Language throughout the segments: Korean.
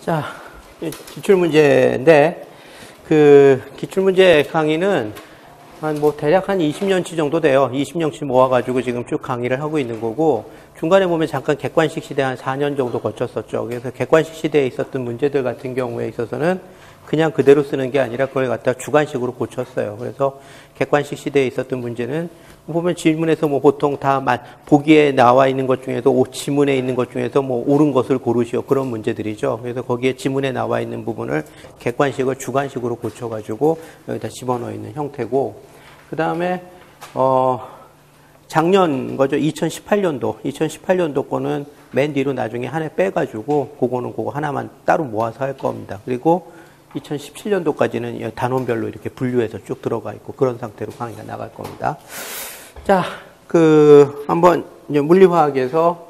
자, 기출문제인데, 그, 기출문제 강의는 한 뭐 대략 한 20년치 정도 돼요. 20년치 모아가지고 지금 쭉 강의를 하고 있는 거고, 중간에 보면 잠깐 객관식 시대 한 4년 정도 거쳤었죠. 그래서 객관식 시대에 있었던 문제들 같은 경우에 있어서는 그냥 그대로 쓰는 게 아니라 그걸 갖다 주관식으로 고쳤어요. 그래서 객관식 시대에 있었던 문제는 보면 질문에서 뭐 보통 다 보기에 나와 있는 것 중에서 지문에 있는 것 중에서 뭐 옳은 것을 고르시오 그런 문제들이죠. 그래서 거기에 지문에 나와 있는 부분을 객관식을 주관식으로 고쳐가지고 여기다 집어넣어 있는 형태고 그 다음에 어 작년 거죠 2018년도 2018년도 거는 맨 뒤로 나중에 한 해 빼가지고 그거는 그거 하나만 따로 모아서 할 겁니다. 그리고 2017년도까지는 단원별로 이렇게 분류해서 쭉 들어가 있고 그런 상태로 강의가 나갈 겁니다. 자, 그 한번 물리화학에서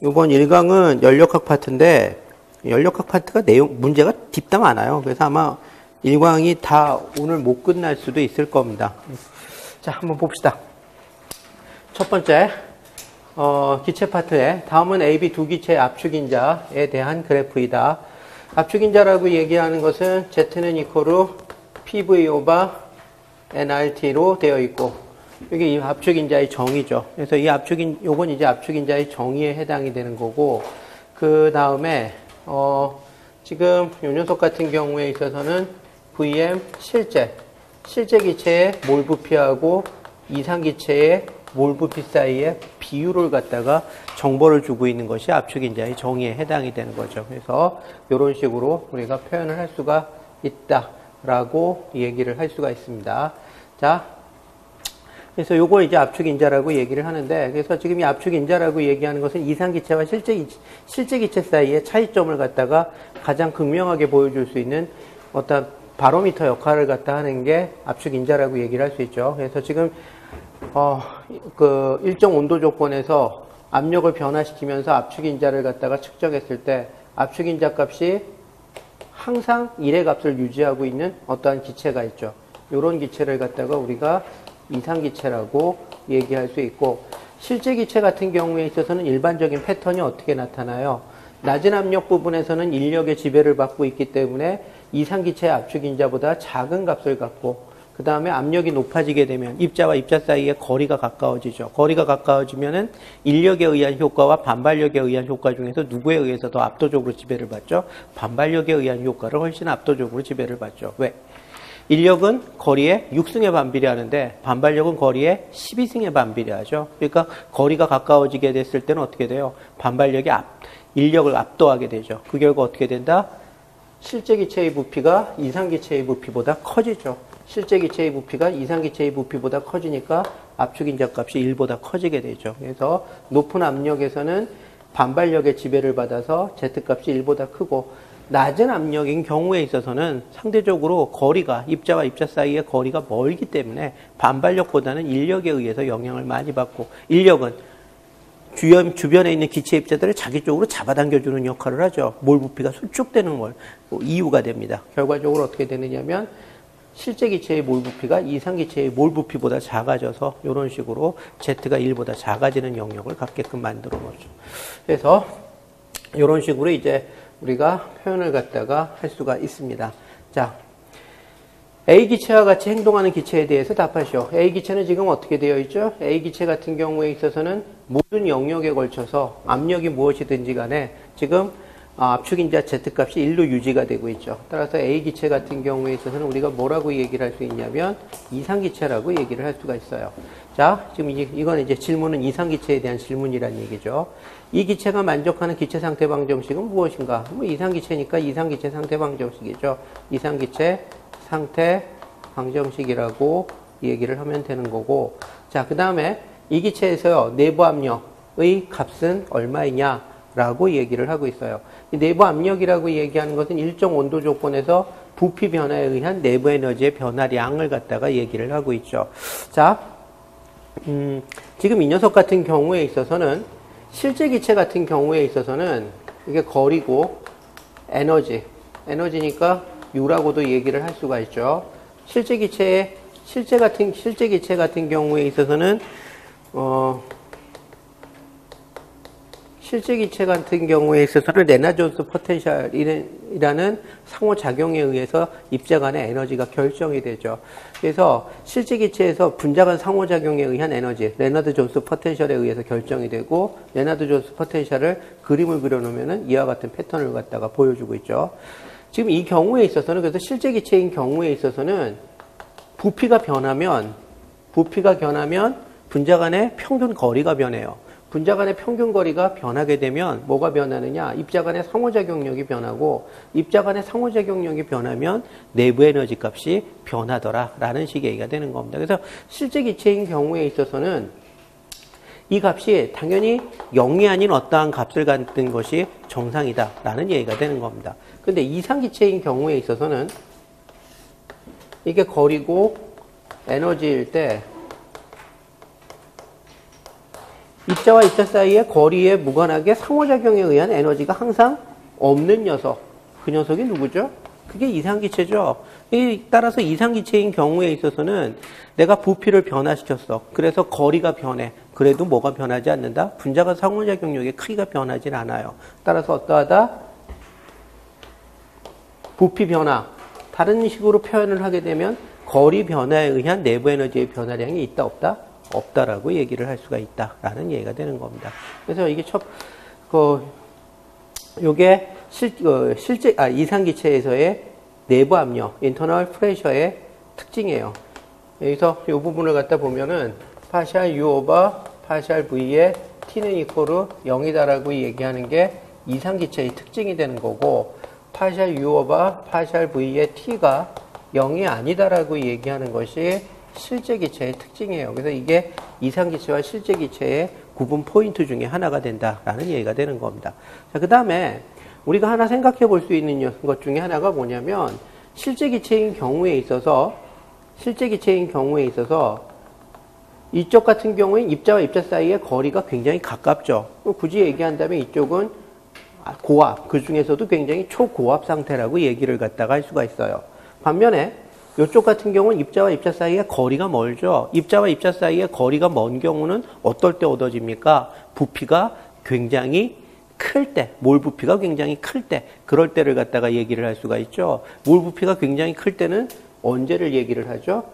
이번 1강은 연력학 파트인데 연력학 파트가 내용 문제가 딥다 많아요. 그래서 아마 1강이 다 오늘 못 끝날 수도 있을 겁니다. 자, 한번 봅시다. 첫 번째 어, 기체 파트에 다음은 AB 두 기체 압축인자에 대한 그래프이다. 압축인자라고 얘기하는 것은 Z는 이코로 PV 오바 NRT로 되어 있고 이게 이 압축인자의 정의죠. 그래서 이 압축인 요건 이제 압축인자의 정의에 해당이 되는 거고 그 다음에 어 지금 요 녀석 같은 경우에 있어서는 VM 실제 실제 기체의 몰 부피하고 이상 기체의 몰 부피 사이의 비율을 갖다가 정보를 주고 있는 것이 압축인자의 정의에 해당이 되는 거죠. 그래서 이런 식으로 우리가 표현을 할 수가 있다라고 얘기를 할 수가 있습니다. 자, 그래서 요거 이제 압축 인자라고 얘기를 하는데, 그래서 지금 이 압축 인자라고 얘기하는 것은 이상 기체와 실제, 실제 기체 사이의 차이점을 갖다가 가장 극명하게 보여줄 수 있는 어떤 바로미터 역할을 갖다 하는 게 압축 인자라고 얘기를 할 수 있죠. 그래서 지금 어, 그 일정 온도 조건에서 압력을 변화시키면서 압축 인자를 갖다가 측정했을 때 압축 인자 값이 항상 1의 값을 유지하고 있는 어떠한 기체가 있죠. 이런 기체를 갖다가 우리가 이상기체라고 얘기할 수 있고 실제 기체 같은 경우에 있어서는 일반적인 패턴이 어떻게 나타나요? 낮은 압력 부분에서는 인력의 지배를 받고 있기 때문에 이상기체의 압축인자보다 작은 값을 갖고 그 다음에 압력이 높아지게 되면 입자와 입자 사이의 거리가 가까워지죠. 거리가 가까워지면은 인력에 의한 효과와 반발력에 의한 효과 중에서 누구에 의해서 더 압도적으로 지배를 받죠? 반발력에 의한 효과를 훨씬 압도적으로 지배를 받죠. 왜? 인력은 거리에 6승에 반비례하는데 반발력은 거리에 12승에 반비례하죠. 그러니까 거리가 가까워지게 됐을 때는 어떻게 돼요? 반발력이 압, 인력을 압도하게 되죠. 그 결과 어떻게 된다? 실제 기체의 부피가 이상 기체의 부피보다 커지죠. 실제 기체의 부피가 이상 기체의 부피보다 커지니까 압축 인자 값이 1보다 커지게 되죠. 그래서 높은 압력에서는 반발력의 지배를 받아서 Z값이 1보다 크고 낮은 압력인 경우에 있어서는 상대적으로 거리가 입자와 입자 사이의 거리가 멀기 때문에 반발력보다는 인력에 의해서 영향을 많이 받고 인력은 주변, 주변에 있는 기체 입자들을 자기 쪽으로 잡아당겨주는 역할을 하죠. 몰 부피가 수축되는 걸 이유가 됩니다. 결과적으로 어떻게 되느냐면 실제 기체의 몰 부피가 이상 기체의 몰 부피보다 작아져서 이런 식으로 Z가 1보다 작아지는 영역을 갖게끔 만들어 놓죠. 그래서 이런 식으로 이제 우리가 표현을 갖다가 할 수가 있습니다. 자, A 기체와 같이 행동하는 기체에 대해서 답하시오. A 기체는 지금 어떻게 되어 있죠? A 기체 같은 경우에 있어서는 모든 영역에 걸쳐서 압력이 무엇이든지 간에 지금 아, 압축인자 Z값이 1로 유지가 되고 있죠. 따라서 A기체 같은 경우에 있어서는 우리가 뭐라고 얘기를 할 수 있냐면 이상기체라고 얘기를 할 수가 있어요. 자, 지금 이건 이제 질문은 이상기체에 대한 질문이란 얘기죠. 이 기체가 만족하는 기체 상태 방정식은 무엇인가? 뭐 이상 기체니까 이상 기체 상태 방정식이죠. 이상 기체 상태 방정식이라고 얘기를 하면 되는 거고. 자, 그 다음에 이 기체에서요, 내부 압력의 값은 얼마이냐? 라고 얘기를 하고 있어요. 내부 압력이라고 얘기하는 것은 일정 온도 조건에서 부피 변화에 의한 내부 에너지의 변화량을 갖다가 얘기를 하고 있죠. 자, 음, 지금 이 녀석 같은 경우에 있어서는 실제 기체 같은 경우에 있어서는 이게 거리고 에너지, 에너지니까 U라고도 얘기를 할 수가 있죠. 실제 기체의 실제 같은 실제 기체 같은 경우에 있어서는 어 실제 기체 같은 경우에 있어서는 Lennard-Jones potential이라는 상호작용에 의해서 입자 간의 에너지가 결정이 되죠. 그래서 실제 기체에서 분자 간 상호작용에 의한 에너지, Lennard-Jones potential에 의해서 결정이 되고, Lennard-Jones potential을 그림을 그려놓으면 이와 같은 패턴을 갖다가 보여주고 있죠. 지금 이 경우에 있어서는, 그래서 실제 기체인 경우에 있어서는 부피가 변하면, 부피가 변하면 분자 간의 평균 거리가 변해요. 분자 간의 평균 거리가 변하게 되면 뭐가 변하느냐? 입자 간의 상호작용력이 변하고 입자 간의 상호작용력이 변하면 내부 에너지 값이 변하더라 라는 식의 얘기가 되는 겁니다. 그래서 실제 기체인 경우에 있어서는 이 값이 당연히 0이 아닌 어떠한 값을 갖는 것이 정상이다 라는 얘기가 되는 겁니다. 근데 이상 기체인 경우에 있어서는 이게 거리고 에너지일 때 입자와 입자 사이의 거리에 무관하게 상호작용에 의한 에너지가 항상 없는 녀석. 그 녀석이 누구죠? 그게 이상기체죠. 따라서 이상기체인 경우에 있어서는 내가 부피를 변화시켰어. 그래서 거리가 변해. 그래도 뭐가 변하지 않는다? 분자가 상호작용력의 크기가 변하진 않아요. 따라서 어떠하다? 부피 변화. 다른 식으로 표현을 하게 되면 거리 변화에 의한 내부 에너지의 변화량이 있다 없다? 없다라고 얘기를 할 수가 있다라는 얘기가 되는 겁니다. 그래서 이게 첫, 그, 요게 실, 어, 실제, 아, 이상기체에서의 내부 압력, internal pressure의 특징이에요. 여기서 이 부분을 갖다 보면은 partial U over partial V의 T는 equal 0이다라고 얘기하는 게 이상기체의 특징이 되는 거고 partial U over partial V의 T가 0이 아니다라고 얘기하는 것이 실제 기체의 특징이에요. 그래서 이게 이상 기체와 실제 기체의 구분 포인트 중에 하나가 된다라는 얘기가 되는 겁니다. 자, 그 다음에 우리가 하나 생각해 볼 수 있는 것 중에 하나가 뭐냐면 실제 기체인 경우에 있어서 실제 기체인 경우에 있어서 이쪽 같은 경우에 입자와 입자 사이의 거리가 굉장히 가깝죠. 굳이 얘기한다면 이쪽은 고압, 그 중에서도 굉장히 초고압 상태라고 얘기를 갖다가 할 수가 있어요. 반면에 이쪽 같은 경우는 입자와 입자 사이의 거리가 멀죠. 입자와 입자 사이의 거리가 먼 경우는 어떨 때 얻어집니까? 부피가 굉장히 클 때, 몰 부피가 굉장히 클 때, 그럴 때를 갖다가 얘기를 할 수가 있죠. 몰 부피가 굉장히 클 때는 언제를 얘기를 하죠?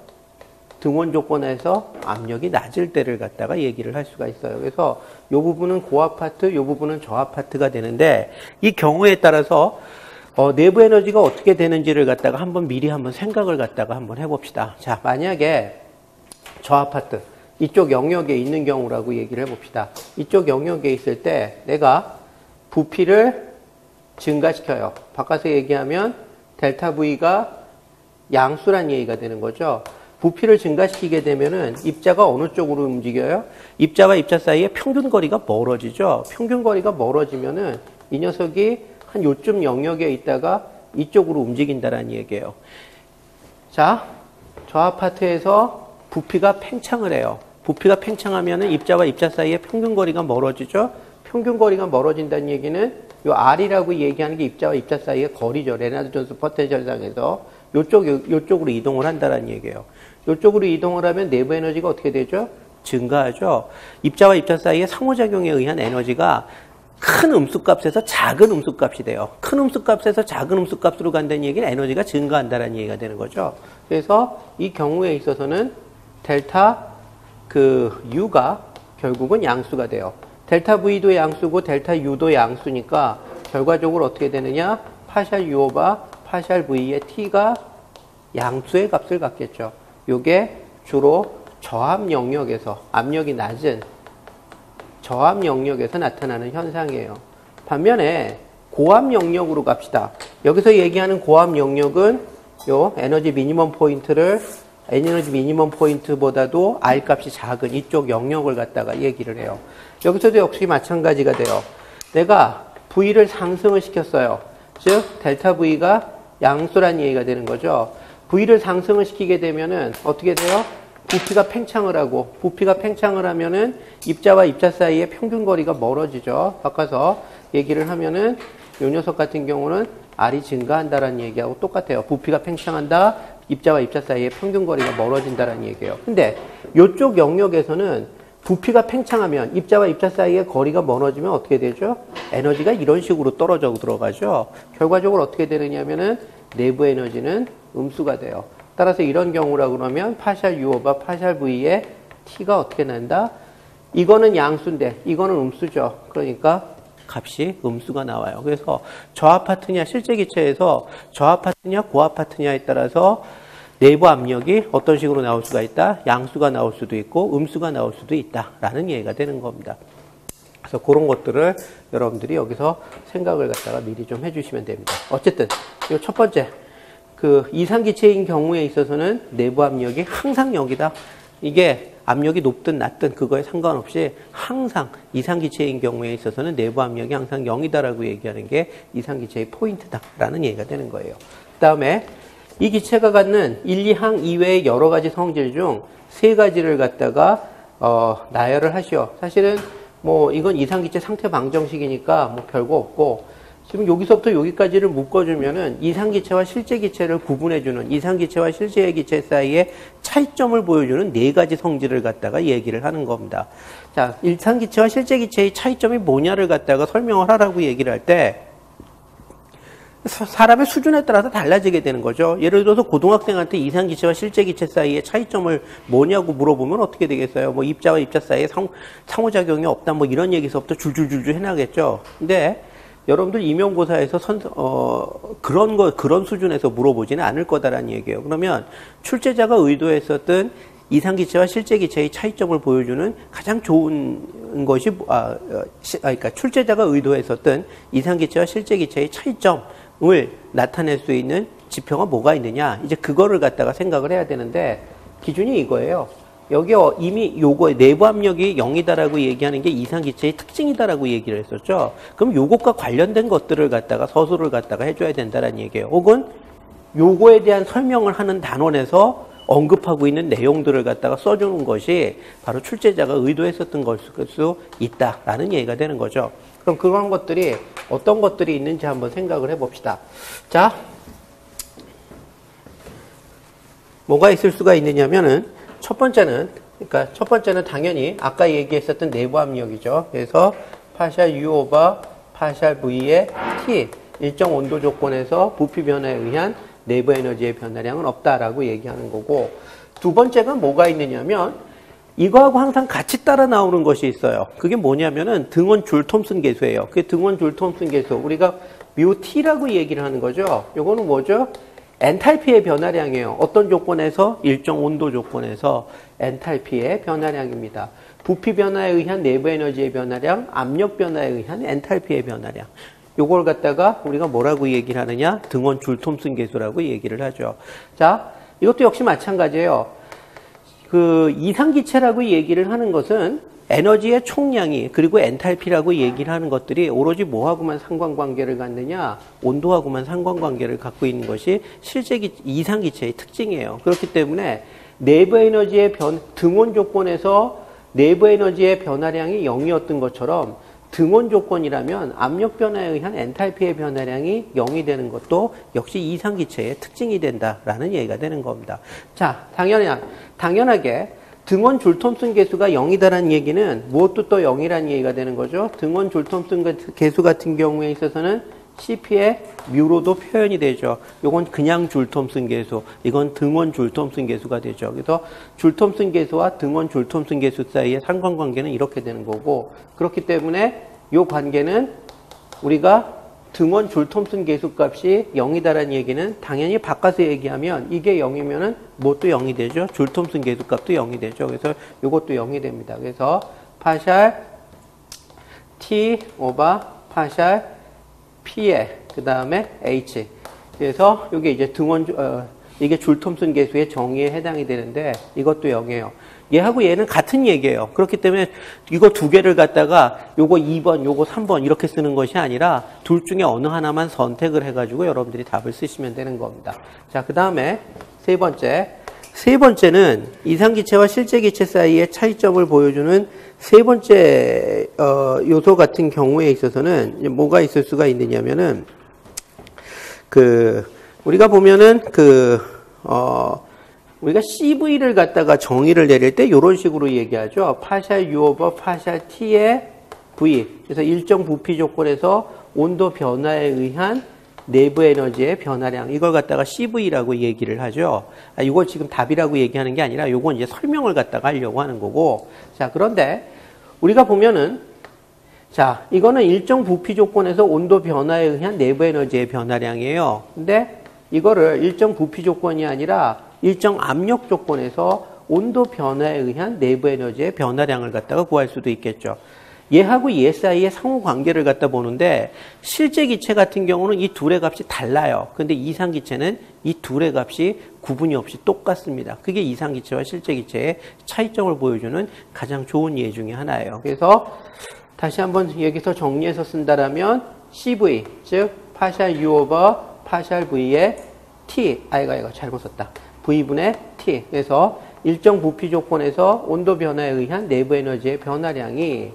등온 조건에서 압력이 낮을 때를 갖다가 얘기를 할 수가 있어요. 그래서 이 부분은 고압 파트, 이 부분은 저압 파트가 되는데 이 경우에 따라서 어, 내부 에너지가 어떻게 되는지를 갖다가 한번 미리 한번 생각을 갖다가 한번 해봅시다. 자, 만약에 저 아파트, 이쪽 영역에 있는 경우라고 얘기를 해봅시다. 이쪽 영역에 있을 때 내가 부피를 증가시켜요. 바꿔서 얘기하면 델타 V가 양수란 얘기가 되는 거죠. 부피를 증가시키게 되면은 입자가 어느 쪽으로 움직여요? 입자와 입자 사이의 평균 거리가 멀어지죠. 평균 거리가 멀어지면은 이 녀석이 한 요쯤 영역에 있다가 이쪽으로 움직인다라는 얘기예요. 자, 저압 파트에서 부피가 팽창을 해요. 부피가 팽창하면 입자와 입자 사이의 평균 거리가 멀어지죠. 평균 거리가 멀어진다는 얘기는 요 R이라고 얘기하는 게 입자와 입자 사이의 거리죠. 레나드 존스 포텐셜상에서 요쪽 요쪽으로 이동을 한다는 얘기예요. 요쪽으로 이동을 하면 내부 에너지가 어떻게 되죠? 증가하죠. 입자와 입자 사이의 상호작용에 의한 에너지가 큰 음수값에서 작은 음수값이 돼요. 큰 음수값에서 작은 음수값으로 간다는 얘기는 에너지가 증가한다는 얘기가 되는 거죠. 그래서 이 경우에 있어서는 델타 그 U가 결국은 양수가 돼요. 델타 V도 양수고 델타 U도 양수니까 결과적으로 어떻게 되느냐? 파샬 U 오바 파샬 V의 T가 양수의 값을 갖겠죠. 요게 주로 저압 영역에서 압력이 낮은 저압 영역에서 나타나는 현상이에요. 반면에 고압 영역으로 갑시다. 여기서 얘기하는 고압 영역은 요 에너지 미니멈 포인트를 에너지 미니멈 포인트보다도 R 값이 작은 이쪽 영역을 갖다가 얘기를 해요. 여기서도 역시 마찬가지가 돼요. 내가 V를 상승을 시켰어요. 즉 델타 V가 양수란 얘기가 되는 거죠. V를 상승을 시키게 되면은 어떻게 돼요? 부피가 팽창을 하고 부피가 팽창을 하면은 입자와 입자 사이의 평균 거리가 멀어지죠. 바꿔서 얘기를 하면은 요 녀석 같은 경우는 R이 증가한다라는 얘기하고 똑같아요. 부피가 팽창한다. 입자와 입자 사이의 평균 거리가 멀어진다라는 얘기예요. 근데 요쪽 영역에서는 부피가 팽창하면 입자와 입자 사이의 거리가 멀어지면 어떻게 되죠? 에너지가 이런 식으로 떨어져 들어가죠. 결과적으로 어떻게 되느냐면은 내부 에너지는 음수가 돼요. 따라서 이런 경우라 그러면 파샬 U오바 파샬 V의 T가 어떻게 난다? 이거는 양수인데 이거는 음수죠. 그러니까 값이 음수가 나와요. 그래서 저하 파트냐 실제 기체에서 저하 파트냐 고하 파트냐에 따라서 내부 압력이 어떤 식으로 나올 수가 있다? 양수가 나올 수도 있고 음수가 나올 수도 있다라는 얘기가 되는 겁니다. 그래서 그런 것들을 여러분들이 여기서 생각을 갖다가 미리 좀 해주시면 됩니다. 어쨌든 이 첫 번째 그 이상기체인 경우에 있어서는 내부 압력이 항상 여기다. 이게 압력이 높든 낮든 그거에 상관없이 항상 이상기체인 경우에 있어서는 내부 압력이 항상 0이다라고 얘기하는 게 이상기체의 포인트다라는 얘기가 되는 거예요. 그 다음에 이 기체가 갖는 1, 2항 이외의 여러 가지 성질 중 세 가지를 갖다가 어, 나열을 하시오. 사실은 뭐 이건 이상기체 상태 방정식이니까 뭐 별거 없고 지금 여기서부터 여기까지를 묶어주면은 이상기체와 실제기체를 구분해주는 이상기체와 실제기체 사이의 차이점을 보여주는 네 가지 성질을 갖다가 얘기를 하는 겁니다. 자, 이상기체와 실제기체의 차이점이 뭐냐를 갖다가 설명을 하라고 얘기를 할 때 사람의 수준에 따라서 달라지게 되는 거죠. 예를 들어서 고등학생한테 이상 기체와 실제 기체 사이의 차이점을 뭐냐고 물어보면 어떻게 되겠어요? 뭐 입자와 입자 사이에 상, 상호작용이 없다 뭐 이런 얘기서부터 줄줄줄줄 해나겠죠. 근데 여러분들 임용고사에서 선, 어, 그런 거, 그런 수준에서 물어보지는 않을 거다라는 얘기예요. 그러면 출제자가 의도했었던 이상 기체와 실제 기체의 차이점을 보여주는 가장 좋은 것이, 아, 어, 시, 아 그러니까 출제자가 의도했었던 이상 기체와 실제 기체의 차이점, 을 나타낼 수 있는 지표가 뭐가 있느냐. 이제 그거를 갖다가 생각을 해야 되는데 기준이 이거예요. 여기 어, 이미 요거 내부 압력이 0이다라고 얘기하는 게 이상 기체의 특징이다라고 얘기를 했었죠. 그럼 요것과 관련된 것들을 갖다가 서술을 갖다가 해줘야 된다라는 얘기예요. 혹은 요거에 대한 설명을 하는 단원에서 언급하고 있는 내용들을 갖다가 써주는 것이 바로 출제자가 의도했었던 걸수 있다라는 얘기가 되는 거죠. 그럼 그런 것들이 어떤 것들이 있는지 한번 생각을 해봅시다. 자, 뭐가 있을 수가 있느냐면은 첫 번째는 그러니까 첫 번째는 당연히 아까 얘기했었던 내부 압력이죠. 그래서 파샬 U 오버 파샬 V의 T 일정 온도 조건에서 부피 변화에 의한 내부 에너지의 변화량은 없다라고 얘기하는 거고 두 번째가 뭐가 있느냐면 이거하고 항상 같이 따라 나오는 것이 있어요. 그게 뭐냐면은 등원 줄 톰슨 계수예요. 그게 등원 줄 톰슨 계수. 우리가 뮤 T라고 얘기를 하는 거죠. 요거는 뭐죠? 엔탈피의 변화량이에요. 어떤 조건에서? 일정 온도 조건에서 엔탈피의 변화량입니다. 부피 변화에 의한 내부 에너지의 변화량, 압력 변화에 의한 엔탈피의 변화량. 요걸 갖다가 우리가 뭐라고 얘기를 하느냐? 등원 줄 톰슨 계수라고 얘기를 하죠. 자, 이것도 역시 마찬가지예요. 그 이상기체라고 얘기를 하는 것은 에너지의 총량이 그리고 엔탈피라고 얘기를 하는 것들이 오로지 뭐하고만 상관관계를 갖느냐 온도하고만 상관관계를 갖고 있는 것이 실제 기, 이상기체의 특징이에요. 그렇기 때문에 내부 에너지의 변, 등원 조건에서 내부 에너지의 변화량이 0이었던 것처럼 등원 조건이라면 압력 변화에 의한 엔탈피의 변화량이 0이 되는 것도 역시 이상 기체의 특징이 된다라는 얘기가 되는 겁니다. 자, 당연히, 당연하게 등원 줄 톰슨 계수가 0이다라는 얘기는 무엇도 또 0이라는 얘기가 되는 거죠. 등원 줄 톰슨 계수 같은 경우에 있어서는 CP의 뮤로도 표현이 되죠. 이건 그냥 줄톰슨 계수, 이건 등원 줄톰슨 계수가 되죠. 그래서 줄톰슨 계수와 등원 줄톰슨 계수 사이의 상관관계는 이렇게 되는 거고 그렇기 때문에 이 관계는 우리가 등원 줄톰슨 계수값이 0이다라는 얘기는 당연히 바꿔서 얘기하면 이게 0이면 은 뭣도 0이 되죠. 줄톰슨 계수값도 0이 되죠. 그래서 이것도 0이 됩니다. 그래서 파샬 t 오바 파샬 P에 그 다음에 H. 그래서 이게 이제 등원 어, 이게 줄톰슨 계수의 정의에 해당이 되는데 이것도 0이에요. 얘하고 얘는 같은 얘기예요. 그렇기 때문에 이거 두 개를 갖다가 요거 2번, 요거 3번 이렇게 쓰는 것이 아니라 둘 중에 어느 하나만 선택을 해가지고 여러분들이 답을 쓰시면 되는 겁니다. 자, 그 다음에 세 번째. 세 번째는 이상기체와 실제기체 사이의 차이점을 보여주는 세 번째 어, 요소 같은 경우에 있어서는 뭐가 있을 수가 있느냐면은 그 우리가 보면은 그 어, 우리가 CV를 갖다가 정의를 내릴 때 이런 식으로 얘기하죠. 파샬 U 오버 파샬 T의 V. 그래서 일정 부피 조건에서 온도 변화에 의한 내부 에너지의 변화량 이걸 갖다가 CV라고 얘기를 하죠. 아, 이걸 지금 답이라고 얘기하는 게 아니라 이건 이제 설명을 갖다가 하려고 하는 거고. 자 그런데 우리가 보면은 자 이거는 일정 부피 조건에서 온도 변화에 의한 내부 에너지의 변화량이에요. 근데 이거를 일정 부피 조건이 아니라 일정 압력 조건에서 온도 변화에 의한 내부 에너지의 변화량을 갖다가 구할 수도 있겠죠. 얘하고 얘 사이의 상호 관계를 갖다 보는데 실제 기체 같은 경우는 이 둘의 값이 달라요. 근데 이상 기체는 이 둘의 값이 구분이 없이 똑같습니다. 그게 이상 기체와 실제 기체의 차이점을 보여주는 가장 좋은 예 중에 하나예요. 그래서 다시 한번 여기서 정리해서 쓴다라면 CV 즉 파샬 U 오버 파샬 V의 T 아이가 이거 잘못 썼다. V분의 T 그래서 일정 부피 조건에서 온도 변화에 의한 내부 에너지의 변화량이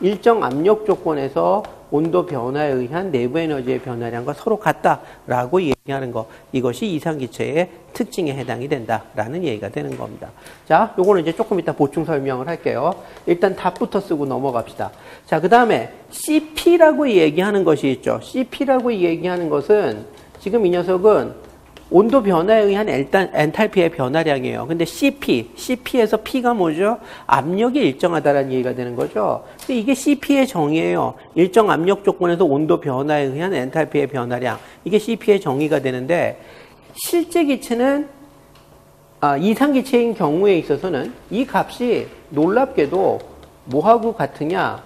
일정 압력 조건에서 온도 변화에 의한 내부 에너지의 변화량과 서로 같다라고 얘기하는 것 이것이 이상기체의 특징에 해당이 된다라는 얘기가 되는 겁니다. 자, 요거는 이제 조금 이따 보충 설명을 할게요. 일단 답부터 쓰고 넘어갑시다. 자, 그 다음에 CP라고 얘기하는 것이 있죠. CP라고 얘기하는 것은 지금 이 녀석은 온도 변화에 의한 일단 엔탈피의 변화량이에요. 근데 CP, CP에서 P가 뭐죠? 압력이 일정하다라는 얘기가 되는 거죠. 근데 이게 CP의 정의예요. 일정 압력 조건에서 온도 변화에 의한 엔탈피의 변화량. 이게 CP의 정의가 되는데 실제 기체는 아, 이상 기체인 경우에 있어서는 이 값이 놀랍게도 뭐하고 같으냐?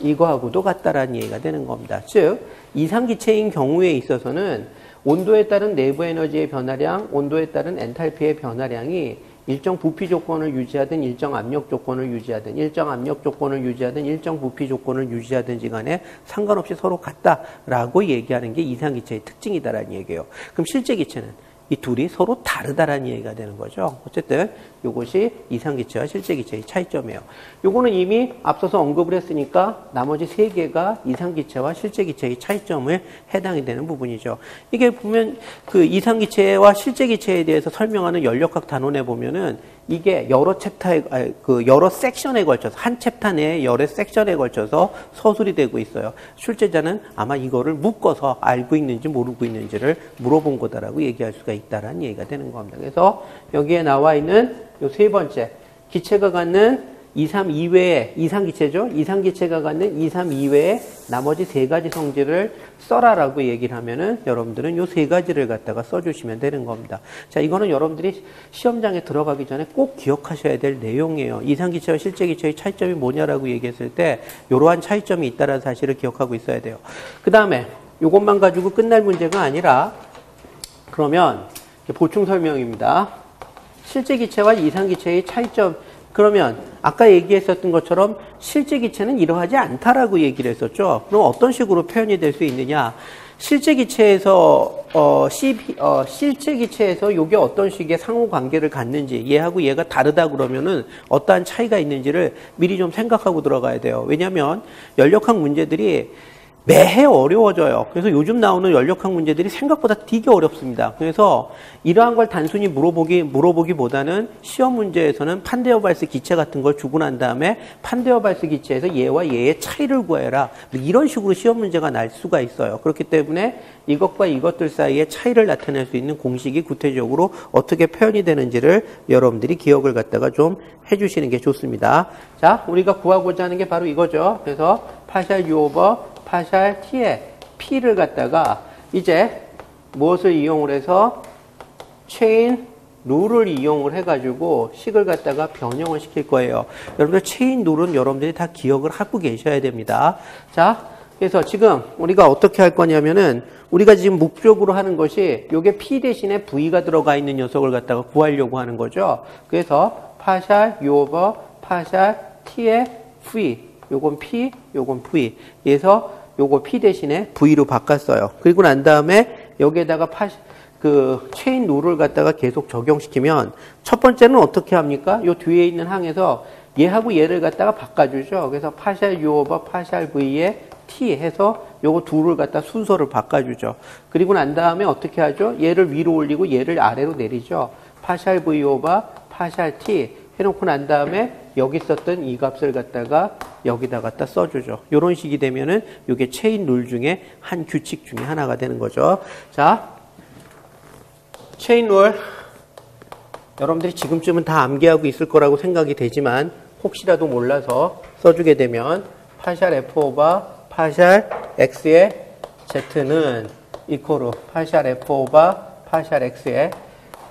이거하고도 같다라는 얘기가 되는 겁니다. 즉 이상 기체인 경우에 있어서는 온도에 따른 내부 에너지의 변화량, 온도에 따른 엔탈피의 변화량이 일정 부피 조건을 유지하든 일정 압력 조건을 유지하든 일정 압력 조건을 유지하든 일정 부피 조건을 유지하든지 간에 상관없이 서로 같다라고 얘기하는 게 이상 기체의 특징이다라는 얘기예요. 그럼 실제 기체는 이 둘이 서로 다르다라는 얘기가 되는 거죠. 어쨌든 이것이 이상기체와 실제기체의 차이점이에요. 요거는 이미 앞서서 언급을 했으니까 나머지 세 개가 이상기체와 실제기체의 차이점을 해당이 되는 부분이죠. 이게 보면 그 이상기체와 실제기체에 대해서 설명하는 열역학 단원에 보면은 이게 여러 챕터에 그 여러 섹션에 걸쳐서 한 챕터 내에 여러 섹션에 걸쳐서 서술이 되고 있어요. 출제자는 아마 이거를 묶어서 알고 있는지 모르고 있는지를 물어본 거다라고 얘기할 수가 있다라는 얘기가 되는 겁니다. 그래서 여기에 나와 있는 요 세 번째 기체가 갖는 2, 3 이외에 이상 기체죠. 이상 기체가 갖는 2, 3 이외에 나머지 세 가지 성질을 써라라고 얘기를 하면은 여러분들은 요 세 가지를 갖다가 써주시면 되는 겁니다. 자, 이거는 여러분들이 시험장에 들어가기 전에 꼭 기억하셔야 될 내용이에요. 이상 기체와 실제 기체의 차이점이 뭐냐라고 얘기했을 때 이러한 차이점이 있다는 사실을 기억하고 있어야 돼요. 그 다음에 이것만 가지고 끝날 문제가 아니라 그러면 보충 설명입니다. 실제 기체와 이상 기체의 차이점 그러면 아까 얘기했었던 것처럼 실제 기체는 이러하지 않다라고 얘기를 했었죠. 그럼 어떤 식으로 표현이 될 수 있느냐? 실제 기체에서 어, 시, 어, 실제 기체에서 이게 어떤 식의 상호 관계를 갖는지 얘하고 얘가 다르다 그러면은 어떠한 차이가 있는지를 미리 좀 생각하고 들어가야 돼요. 왜냐하면 연력학 문제들이 매해 어려워져요. 그래서 요즘 나오는 연력학 문제들이 생각보다 되게 어렵습니다. 그래서 이러한 걸 단순히 물어보기, 물어보기보다는 시험 문제에서는 판데어 발스 기체 같은 걸 주고 난 다음에 판데어 발스 기체에서 얘와 얘의 차이를 구해라. 뭐 이런 식으로 시험 문제가 날 수가 있어요. 그렇기 때문에 이것과 이것들 사이의 차이를 나타낼 수 있는 공식이 구체적으로 어떻게 표현이 되는지를 여러분들이 기억을 갖다가 좀 해주시는 게 좋습니다. 자, 우리가 구하고자 하는 게 바로 이거죠. 그래서 파샬 유 오버 파샬 t의 p를 갖다가 이제 무엇을 이용을 해서 chain rule을 이용을 해가지고 식을 갖다가 변형을 시킬 거예요. 여러분들 chain rule은 여러분들이 다 기억을 하고 계셔야 됩니다. 자, 그래서 지금 우리가 어떻게 할 거냐면은 우리가 지금 목적으로 하는 것이 요게 P 대신에 V가 들어가 있는 녀석을 갖다가 구하려고 하는 거죠. 그래서 partial U over partial T의 V 요건 P 요건 V 그래서 요거 P 대신에 V로 바꿨어요. 그리고 난 다음에 여기에다가 파, 그 chain rule을 갖다가 계속 적용시키면 첫 번째는 어떻게 합니까? 요 뒤에 있는 항에서 얘하고 얘를 갖다가 바꿔주죠. 그래서 partial U over partial V의 T 해서 요거 둘을 갖다 순서를 바꿔주죠. 그리고 난 다음에 어떻게 하죠? 얘를 위로 올리고 얘를 아래로 내리죠. partial V over partial T 해놓고 난 다음에 여기 썼던 이 값을 갖다가 여기다 갖다 써주죠. 이런 식이 되면은 이게 chain rule 중에 한 규칙 중에 하나가 되는 거죠. 자, chain rule 여러분들이 지금쯤은 다 암기하고 있을 거라고 생각이 되지만 혹시라도 몰라서 써주게 되면 partial f over partial x의 z는 이코로 파샬 f 오바 파샬 x의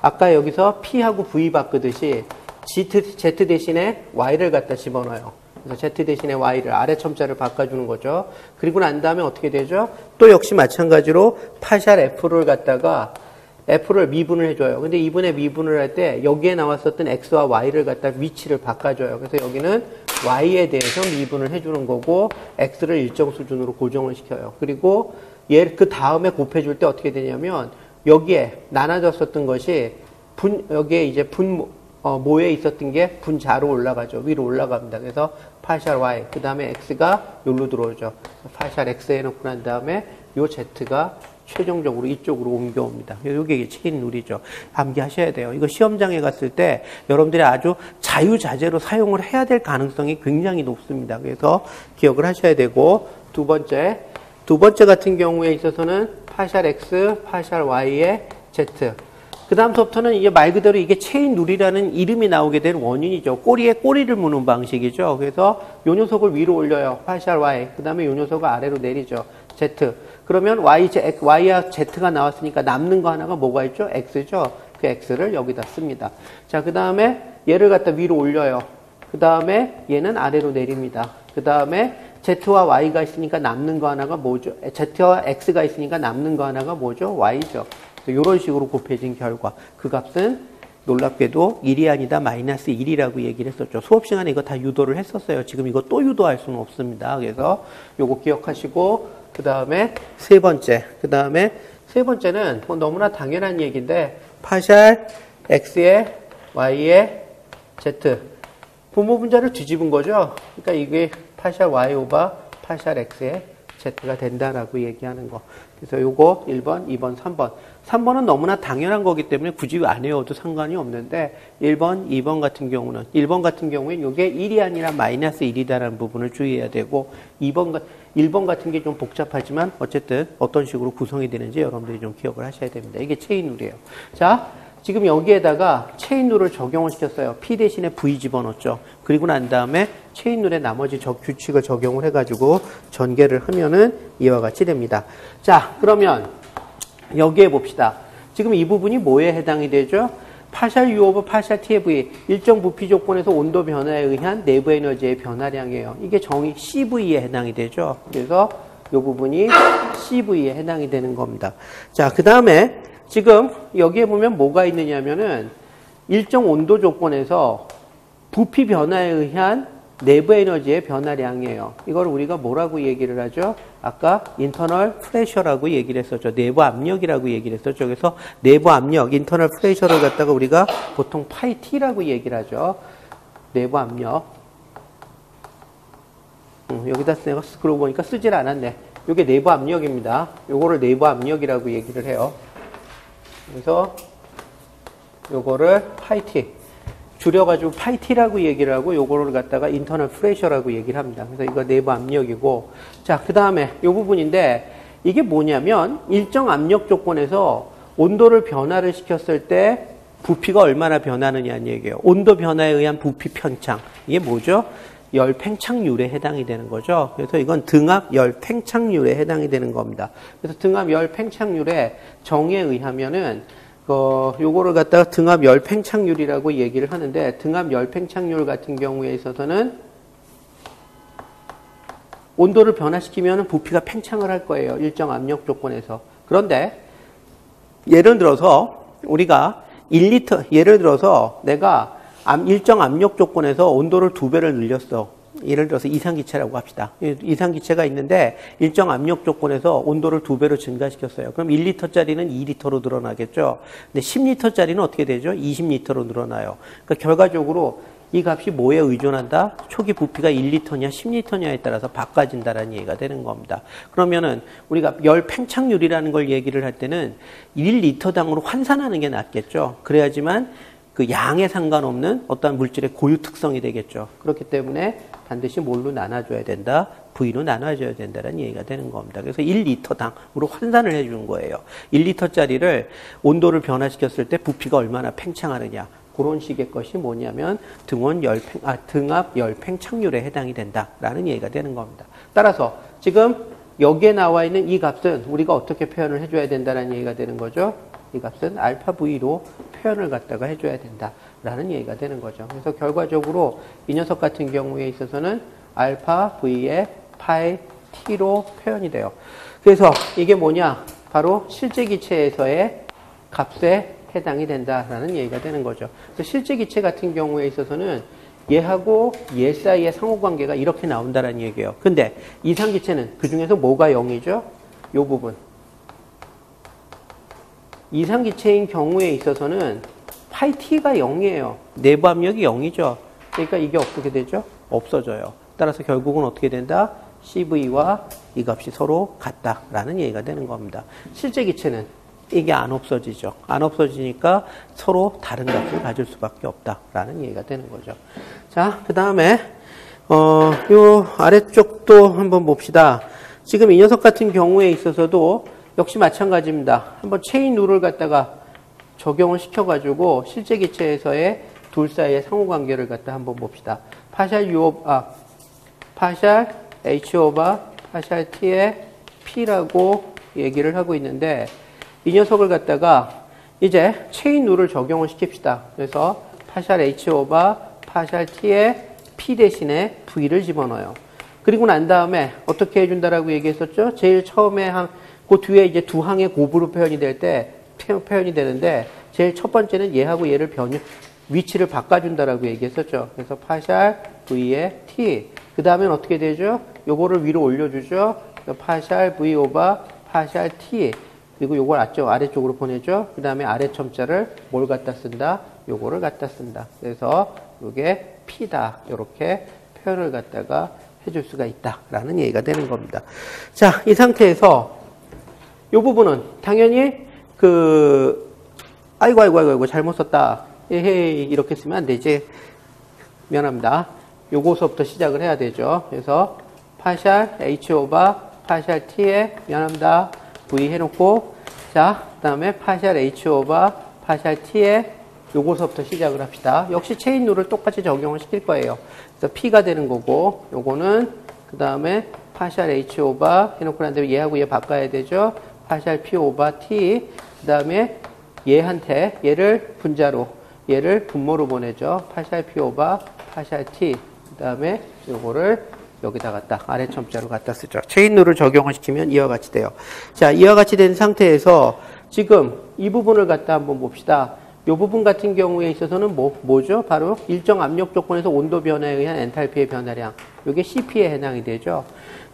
아까 여기서 p하고 v 바꾸듯이 z 대신에 y를 갖다 집어넣어요. 그래서 z 대신에 y를 아래 첨자를 바꿔주는 거죠. 그리고 난 다음에 어떻게 되죠? 또 역시 마찬가지로 파샬 f를 갖다가 f를 미분을 해줘요. 근데 이분의 미분을 할 때 여기에 나왔었던 x와 y를 갖다 위치를 바꿔줘요. 그래서 여기는 y에 대해서 미분을 해주는 거고 x를 일정 수준으로 고정을 시켜요. 그리고 얘 그 다음에 곱해줄 때 어떻게 되냐면 여기에 나눠졌었던 것이 분 여기에 이제 분 어, 모에 있었던 게 분자로 올라가죠. 위로 올라갑니다. 그래서 파샬 y 그 다음에 x가 여기로 들어오죠. 파샬 x 해놓고 난 다음에 요 z가 최종적으로 이쪽으로 옮겨옵니다. 이게 체인 룰이죠. 암기하셔야 돼요. 이거 시험장에 갔을 때 여러분들이 아주 자유자재로 사용을 해야 될 가능성이 굉장히 높습니다. 그래서 기억을 하셔야 되고 두 번째 두 번째 같은 경우에 있어서는 partial x, partial y의 z 그 다음부터는 이게 말 그대로 이게 chain rule이라는 이름이 나오게 된 원인이죠. 꼬리에 꼬리를 무는 방식이죠. 그래서 요 녀석을 위로 올려요. partial y. 그 다음에 요 녀석을 아래로 내리죠. z. 그러면 y, z, y와 z가 나왔으니까 남는 거 하나가 뭐가 있죠? x죠. 그 x를 여기다 씁니다. 자, 그 다음에 얘를 갖다 위로 올려요. 그 다음에 얘는 아래로 내립니다. 그 다음에 z와 y가 있으니까 남는 거 하나가 뭐죠? z와 x가 있으니까 남는 거 하나가 뭐죠? y죠. 이런 식으로 곱해진 결과 그 값은 놀랍게도 1이 아니다 마이너스 1이라고 얘기를 했었죠. 수업 시간에 이거 다 유도를 했었어요. 지금 이거 또 유도할 수는 없습니다. 그래서 요거 기억하시고 그 다음에 세 번째 그 다음에 세 번째는 뭐 너무나 당연한 얘기인데 파샬 x의 y의 z 부모 분자를 뒤집은 거죠. 그러니까 이게 파샬 y 오바 파샬 x의 z가 된다라고 얘기하는 거. 그래서 요거 1번, 2번, 3번. 3번은 너무나 당연한 거기 때문에 굳이 안 외워도 상관이 없는데 1번, 2번 같은 경우는 1번 같은 경우에는 이게 1이 아니라 마이너스 1이다라는 부분을 주의해야 되고 2번 1번 같은 게 좀 복잡하지만 어쨌든 어떤 식으로 구성이 되는지 여러분들이 좀 기억을 하셔야 됩니다. 이게 chain rule이에요. 자, 지금 여기에다가 chain rule을 적용을 시켰어요. P 대신에 V 집어넣었죠. 그리고 난 다음에 chain rule의 나머지 적 규칙을 적용을 해가지고 전개를 하면은 이와 같이 됩니다. 자, 그러면 여기에 봅시다. 지금 이 부분이 뭐에 해당이 되죠? 파샬 U 오브 파샬 TFE 일정 부피 조건에서 온도 변화에 의한 내부 에너지의 변화량이에요. 이게 정의 CV에 해당이 되죠. 그래서 이 부분이 CV에 해당이 되는 겁니다. 자, 그 다음에 지금 여기에 보면 뭐가 있느냐면은 일정 온도 조건에서 부피 변화에 의한 내부 에너지의 변화량이에요. 이걸 우리가 뭐라고 얘기를 하죠? 아까 internal pressure라고 얘기를 했었죠. 내부 압력이라고 얘기를 했었죠. 그래서 내부 압력, internal pressure를 갖다가 우리가 보통 파이 T라고 얘기를 하죠. 내부 압력. 음, 여기다 내가 그러고 보니까 쓰질 않았네. 이게 내부 압력입니다. 요거를 내부 압력이라고 얘기를 해요. 그래서 요거를 파이 T. 줄여가지고 파이 T라고 얘기를 하고 요거를 갖다가 internal pressure라고 얘기를 합니다. 그래서 이거 내부 압력이고 자, 그 다음에 요 부분인데 이게 뭐냐면 일정 압력 조건에서 온도를 변화를 시켰을 때 부피가 얼마나 변하느냐는 얘기예요. 온도 변화에 의한 부피 팽창. 이게 뭐죠? 열 팽창률에 해당이 되는 거죠. 그래서 이건 등압 열 팽창률에 해당이 되는 겁니다. 그래서 등압 열 팽창률의 정에 의하면은 어, 요거를 갖다가 등압 열 팽창률이라고 얘기를 하는데 등압 열 팽창률 같은 경우에 있어서는 온도를 변화시키면 부피가 팽창을 할 거예요. 일정 압력 조건에서. 그런데 예를 들어서 우리가 1리터 예를 들어서 내가 일정 압력 조건에서 온도를 두 배를 늘렸어. 예를 들어서 이상기체라고 합시다. 이상기체가 있는데 일정 압력 조건에서 온도를 두 배로 증가시켰어요. 그럼 1리터짜리는 2리터로 늘어나겠죠. 근데 10리터짜리는 어떻게 되죠? 20리터로 늘어나요. 그러니까 결과적으로 이 값이 뭐에 의존한다? 초기 부피가 1리터냐 10리터냐에 따라서 바꿔진다라는 얘기가 되는 겁니다. 그러면은 우리가 열 팽창률이라는 걸 얘기를 할 때는 1리터당으로 환산하는 게 낫겠죠. 그래야지만 그 양에 상관없는 어떤 물질의 고유 특성이 되겠죠. 그렇기 때문에 반드시 뭘로 나눠줘야 된다? V로 나눠줘야 된다는 얘기가 되는 겁니다. 그래서 1리터당으로 환산을 해주는 거예요. 1리터짜리를 온도를 변화시켰을 때 부피가 얼마나 팽창하느냐. 그런 식의 것이 뭐냐면 등원 열팽, 아, 등압 열팽창률에 해당이 된다라는 얘기가 되는 겁니다. 따라서 지금 여기에 나와 있는 이 값은 우리가 어떻게 표현을 해줘야 된다는 얘기가 되는 거죠. 이 값은 알파 V로 표현을 갖다가 해줘야 된다 라는 얘기가 되는 거죠. 그래서 결과적으로 이 녀석 같은 경우에 있어서는 알파 V의 파이 T로 표현이 돼요. 그래서 이게 뭐냐? 바로 실제 기체에서의 값에 해당이 된다라는 얘기가 되는 거죠. 실제 기체 같은 경우에 있어서는 얘하고 얘 사이의 상호관계가 이렇게 나온다라는 얘기예요. 근데 이상기체는 그 중에서 뭐가 0이죠? 요 부분. 이상기체인 경우에 있어서는 파이 t가 0이에요. 내부 압력이 0이죠. 그러니까 이게 어떻게 되죠? 없어져요. 따라서 결국은 어떻게 된다? CV와 이 값이 서로 같다라는 얘기가 되는 겁니다. 실제 기체는 이게 안 없어지죠. 안 없어지니까 서로 다른 값을 가질 수밖에 없다라는 얘기가 되는 거죠. 자, 그 다음에 어, 요 아래쪽도 한번 봅시다. 지금 이 녀석 같은 경우에 있어서도 역시 마찬가지입니다. 한번 체인 룰을 갖다가 적용을 시켜가지고 실제 기체에서의 둘 사이의 상호관계를 갖다 한번 봅시다. 파샬 U 아 파샬 H 오바 파샬 T의 P라고 얘기를 하고 있는데 이 녀석을 갖다가 이제 chain rule을 적용을 시킵시다. 그래서 partial H over partial T의 P 대신에 V를 집어넣어요. 그리고 난 다음에 어떻게 해준다라고 얘기했었죠? 제일 처음에 한, 그 뒤에 이제 두 항의 곱으로 표현이 될 때 표현이 되는데 제일 첫 번째는 얘하고 얘를 변 위치를 바꿔준다라고 얘기했었죠. 그래서 partial V의 T. 그 다음엔 어떻게 되죠? 요거를 위로 올려주죠. partial V over 파샬 T. 그리고 요걸 앞쪽 아래쪽으로 보내죠. 그 다음에 아래 첨자를 뭘 갖다 쓴다? 요거를 갖다 쓴다. 그래서 요게 P다. 요렇게 표현을 갖다가 해줄 수가 있다라는 얘기가 되는 겁니다. 자, 이 상태에서 이 부분은 당연히 그 아이고 아이고 아이고 잘못 썼다. 에헤이 이렇게 쓰면 안 되지. 미안합니다. 요거서부터 시작을 해야 되죠. 그래서 partial H over partial T에 미안합니다. V 해놓고 자, 그 다음에 partial H over partial T에 요거서부터 시작을 합시다. 역시 chain rule을 똑같이 적용을 시킬 거예요. 그래서 P가 되는 거고 요거는 그 다음에 partial H over 해놓고 난 다음에 얘하고 얘 바꿔야 되죠. partial P over T 그 다음에 얘한테 얘를 분자로 얘를 분모로 보내죠. partial P over 파샬 T 그 다음에 요거를 여기다 갖다 아래 첨자로 갖다 쓰죠. 체인 룰을 적용을 시키면 이와 같이 돼요. 자, 이와 같이 된 상태에서 지금 이 부분을 갖다 한번 봅시다. 이 부분 같은 경우에 있어서는 뭐, 뭐죠? 바로 일정 압력 조건에서 온도 변화에 의한 엔탈피의 변화량. 이게 CP에 해당이 되죠.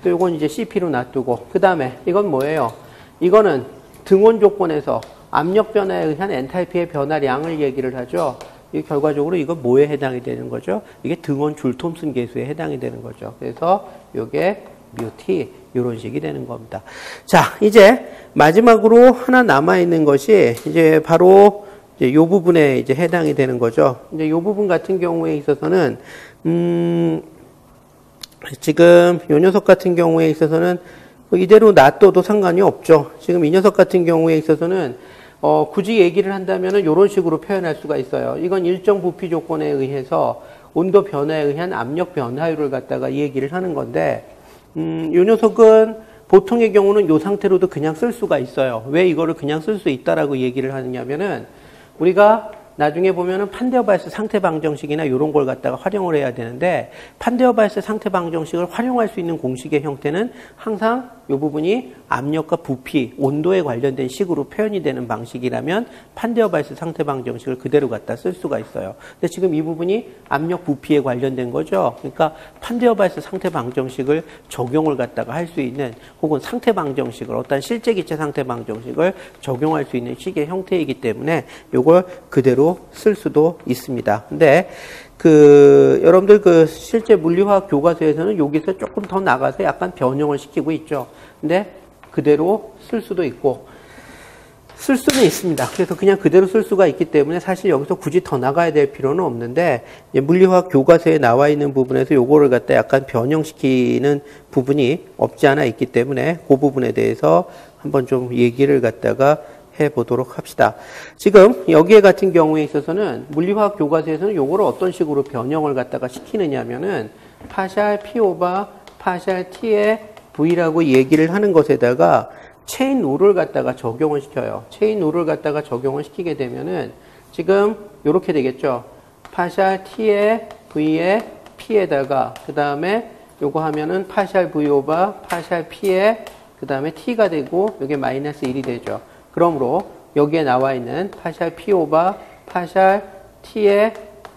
또 이건 이제 CP로 놔두고. 그 다음에 이건 뭐예요? 이거는 등온 조건에서 압력 변화에 의한 엔탈피의 변화량을 얘기를 하죠. 이 결과적으로 이거 뭐에 해당이 되는 거죠? 이게 등원 줄 톰슨 계수에 해당이 되는 거죠. 그래서 이게 뮤티 이런 식이 되는 겁니다. 자, 이제 마지막으로 하나 남아 있는 것이 이제 바로 이제 요 부분에 이제 해당이 되는 거죠. 이제 요 부분 같은 경우에 있어서는 음 지금 요 녀석 같은 경우에 있어서는 이대로 놔둬도 상관이 없죠. 지금 이 녀석 같은 경우에 있어서는 어, 굳이 얘기를 한다면 이런 식으로 표현할 수가 있어요. 이건 일정 부피 조건에 의해서 온도 변화에 의한 압력 변화율을 갖다가 얘기를 하는 건데, 음, 이 녀석은 보통의 경우는 이 상태로도 그냥 쓸 수가 있어요. 왜 이거를 그냥 쓸 수 있다라고 얘기를 하느냐면은 우리가 나중에 보면은 판데어발스 상태 방정식이나 이런 걸 갖다가 활용을 해야 되는데 판데어발스 상태 방정식을 활용할 수 있는 공식의 형태는 항상 이 부분이 압력과 부피, 온도에 관련된 식으로 표현이 되는 방식이라면 판데어발스 상태 방정식을 그대로 갖다 쓸 수가 있어요. 근데 지금 이 부분이 압력, 부피에 관련된 거죠. 그러니까 판데어발스 상태 방정식을 적용을 갖다가 할 수 있는 혹은 상태 방정식을 어떤 실제 기체 상태 방정식을 적용할 수 있는 식의 형태이기 때문에 이걸 그대로 쓸 수도 있습니다. 근데 그 여러분들 그 실제 물리화학 교과서에서는 여기서 조금 더 나가서 약간 변형을 시키고 있죠. 근데 그대로 쓸 수도 있고 쓸 수는 있습니다. 그래서 그냥 그대로 쓸 수가 있기 때문에 사실 여기서 굳이 더 나가야 될 필요는 없는데 물리화학 교과서에 나와 있는 부분에서 요거를 갖다 약간 변형시키는 부분이 없지 않아 있기 때문에 그 부분에 대해서 한번 좀 얘기를 갖다가 해 보도록 합시다. 지금 여기에 같은 경우에 있어서는 물리화학 교과서에서는 요거를 어떤 식으로 변형을 갖다가 시키느냐면은 partial P over partial T의 V라고 얘기를 하는 것에다가 chain rule을 갖다가 적용을 시켜요. chain rule을 갖다가 적용을 시키게 되면은 지금 이렇게 되겠죠. partial T의 V의 P에다가 그 다음에 요거 하면은 partial V over partial P의 그 다음에 T가 되고 이게 마이너스 1이 되죠. 그러므로 여기에 나와 있는 partial P over partial T의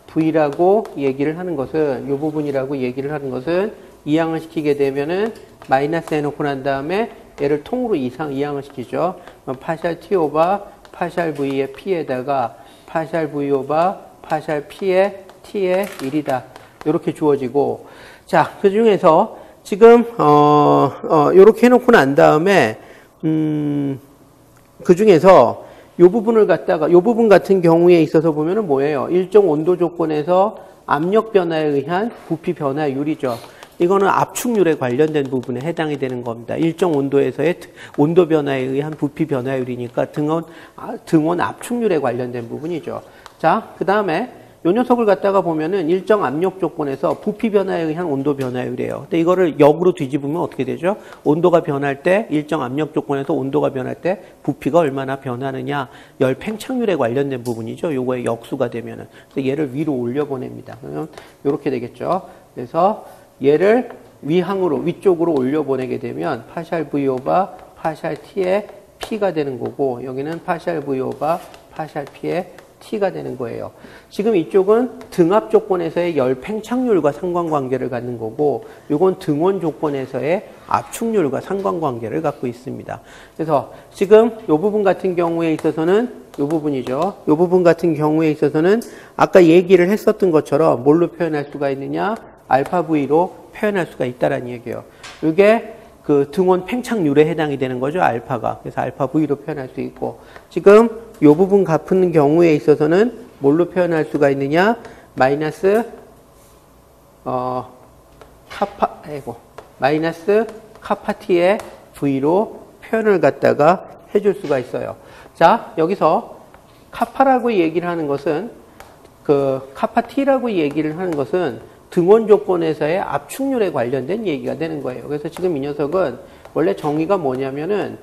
V라고 얘기를 하는 것은 이 부분이라고 얘기를 하는 것은 이항을 시키게 되면은 마이너스 해놓고 난 다음에 얘를 통으로 이상 이항을 시키죠. 파샬 T 오바 파샬 V의 P에다가 파샬 V 오바 파샬 P의 T의 1이다. 이렇게 주어지고 자, 그 중에서 지금 어, 어 요렇게 해놓고 난 다음에 음, 그 중에서 요 부분을 갖다가 요 부분 같은 경우에 있어서 보면은 뭐예요? 일정 온도 조건에서 압력 변화에 의한 부피 변화율이죠. 이거는 압축률에 관련된 부분에 해당이 되는 겁니다. 일정 온도에서의 온도 변화에 의한 부피 변화율이니까 등원, 아, 등원 압축률에 관련된 부분이죠. 자, 그 다음에 요 녀석을 갖다가 보면은 일정 압력 조건에서 부피 변화에 의한 온도 변화율이에요. 근데 이거를 역으로 뒤집으면 어떻게 되죠? 온도가 변할 때 일정 압력 조건에서 온도가 변할 때 부피가 얼마나 변하느냐 열 팽창률에 관련된 부분이죠. 요거의 역수가 되면은 그래서 얘를 위로 올려 보냅니다. 그러면 이렇게 되겠죠. 그래서 얘를 위항으로 위쪽으로 올려 보내게 되면 파샬 V 오바 파샬 T의 P가 되는 거고 여기는 파샬 V 오바 파샬 P의 T가 되는 거예요. 지금 이쪽은 등압 조건에서의 열 팽창률과 상관관계를 갖는 거고 이건 등원 조건에서의 압축률과 상관관계를 갖고 있습니다. 그래서 지금 이 부분 같은 경우에 있어서는 이 부분이죠. 이 부분 같은 경우에 있어서는 아까 얘기를 했었던 것처럼 뭘로 표현할 수가 있느냐? 알파 V로 표현할 수가 있다라는 얘기예요. 이게 그 등원 팽창률에 해당이 되는 거죠. 알파가. 그래서 알파 V로 표현할 수 있고 지금 이 부분 갚는 경우에 있어서는 뭘로 표현할 수가 있느냐? 마이너스 어 카파 아이고 마이너스 카파티의 V로 표현을 갖다가 해줄 수가 있어요. 자 여기서 카파라고 얘기를 하는 것은 그 카파티라고 얘기를 하는 것은 등원 조건에서의 압축률에 관련된 얘기가 되는 거예요. 그래서 지금 이 녀석은 원래 정의가 뭐냐면은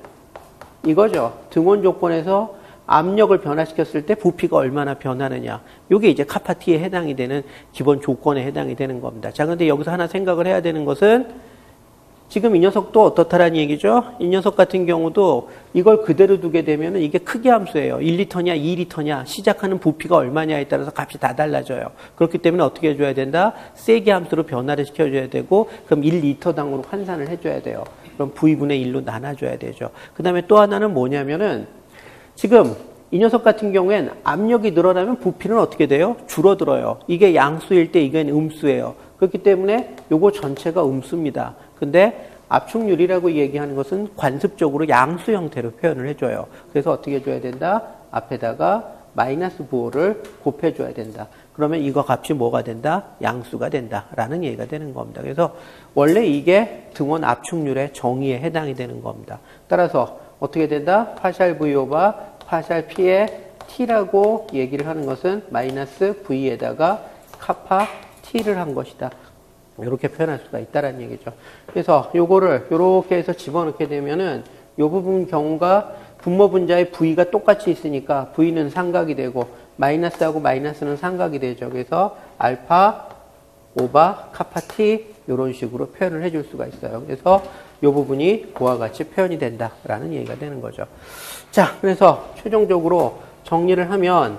이거죠. 등원 조건에서 압력을 변화시켰을 때 부피가 얼마나 변하느냐. 이게 이제 카파티에 해당이 되는 기본 조건에 해당이 되는 겁니다. 자, 근데 여기서 하나 생각을 해야 되는 것은 지금 이 녀석도 어떻다라는 얘기죠? 이 녀석 같은 경우도 이걸 그대로 두게 되면 이게 크기 함수예요. 1리터냐, 2리터냐, 시작하는 부피가 얼마냐에 따라서 값이 다 달라져요. 그렇기 때문에 어떻게 해줘야 된다? 세기 함수로 변화를 시켜줘야 되고, 그럼 1리터당으로 환산을 해줘야 돼요. 그럼 V분의 1로 나눠줘야 되죠. 그 다음에 또 하나는 뭐냐면은, 지금 이 녀석 같은 경우엔 압력이 늘어나면 부피는 어떻게 돼요? 줄어들어요. 이게 양수일 때 이건 음수예요. 그렇기 때문에 요거 전체가 음수입니다. 근데 압축률이라고 얘기하는 것은 관습적으로 양수 형태로 표현을 해줘요. 그래서 어떻게 해줘야 된다? 앞에다가 마이너스 부호를 곱해줘야 된다. 그러면 이거 값이 뭐가 된다? 양수가 된다. 라는 얘기가 되는 겁니다. 그래서 원래 이게 등원 압축률의 정의에 해당이 되는 겁니다. 따라서 어떻게 된다? 파샬 V 오바 파샬 P의 T라고 얘기를 하는 것은 마이너스 V에다가 카파 T를 한 것이다. 이렇게 표현할 수가 있다는 얘기죠. 그래서 요거를 이렇게 해서 집어넣게 되면은 요 부분 경우가 분모 분자의 V가 똑같이 있으니까 V는 삼각이 되고 마이너스하고 마이너스는 삼각이 되죠. 그래서 알파, 오바, 카파 T 이런 식으로 표현을 해줄 수가 있어요. 그래서 이 부분이 그와 같이 표현이 된다라는 얘기가 되는 거죠. 자, 그래서 최종적으로 정리를 하면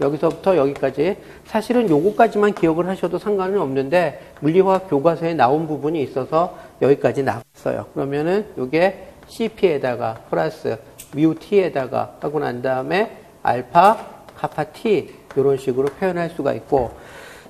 여기서부터 여기까지 사실은 요거까지만 기억을 하셔도 상관은 없는데 물리화학 교과서에 나온 부분이 있어서 여기까지 나왔어요. 그러면은 요게 CP에다가 플러스 뮤 T에다가 하고 난 다음에 알파, 카파 T 이런 식으로 표현할 수가 있고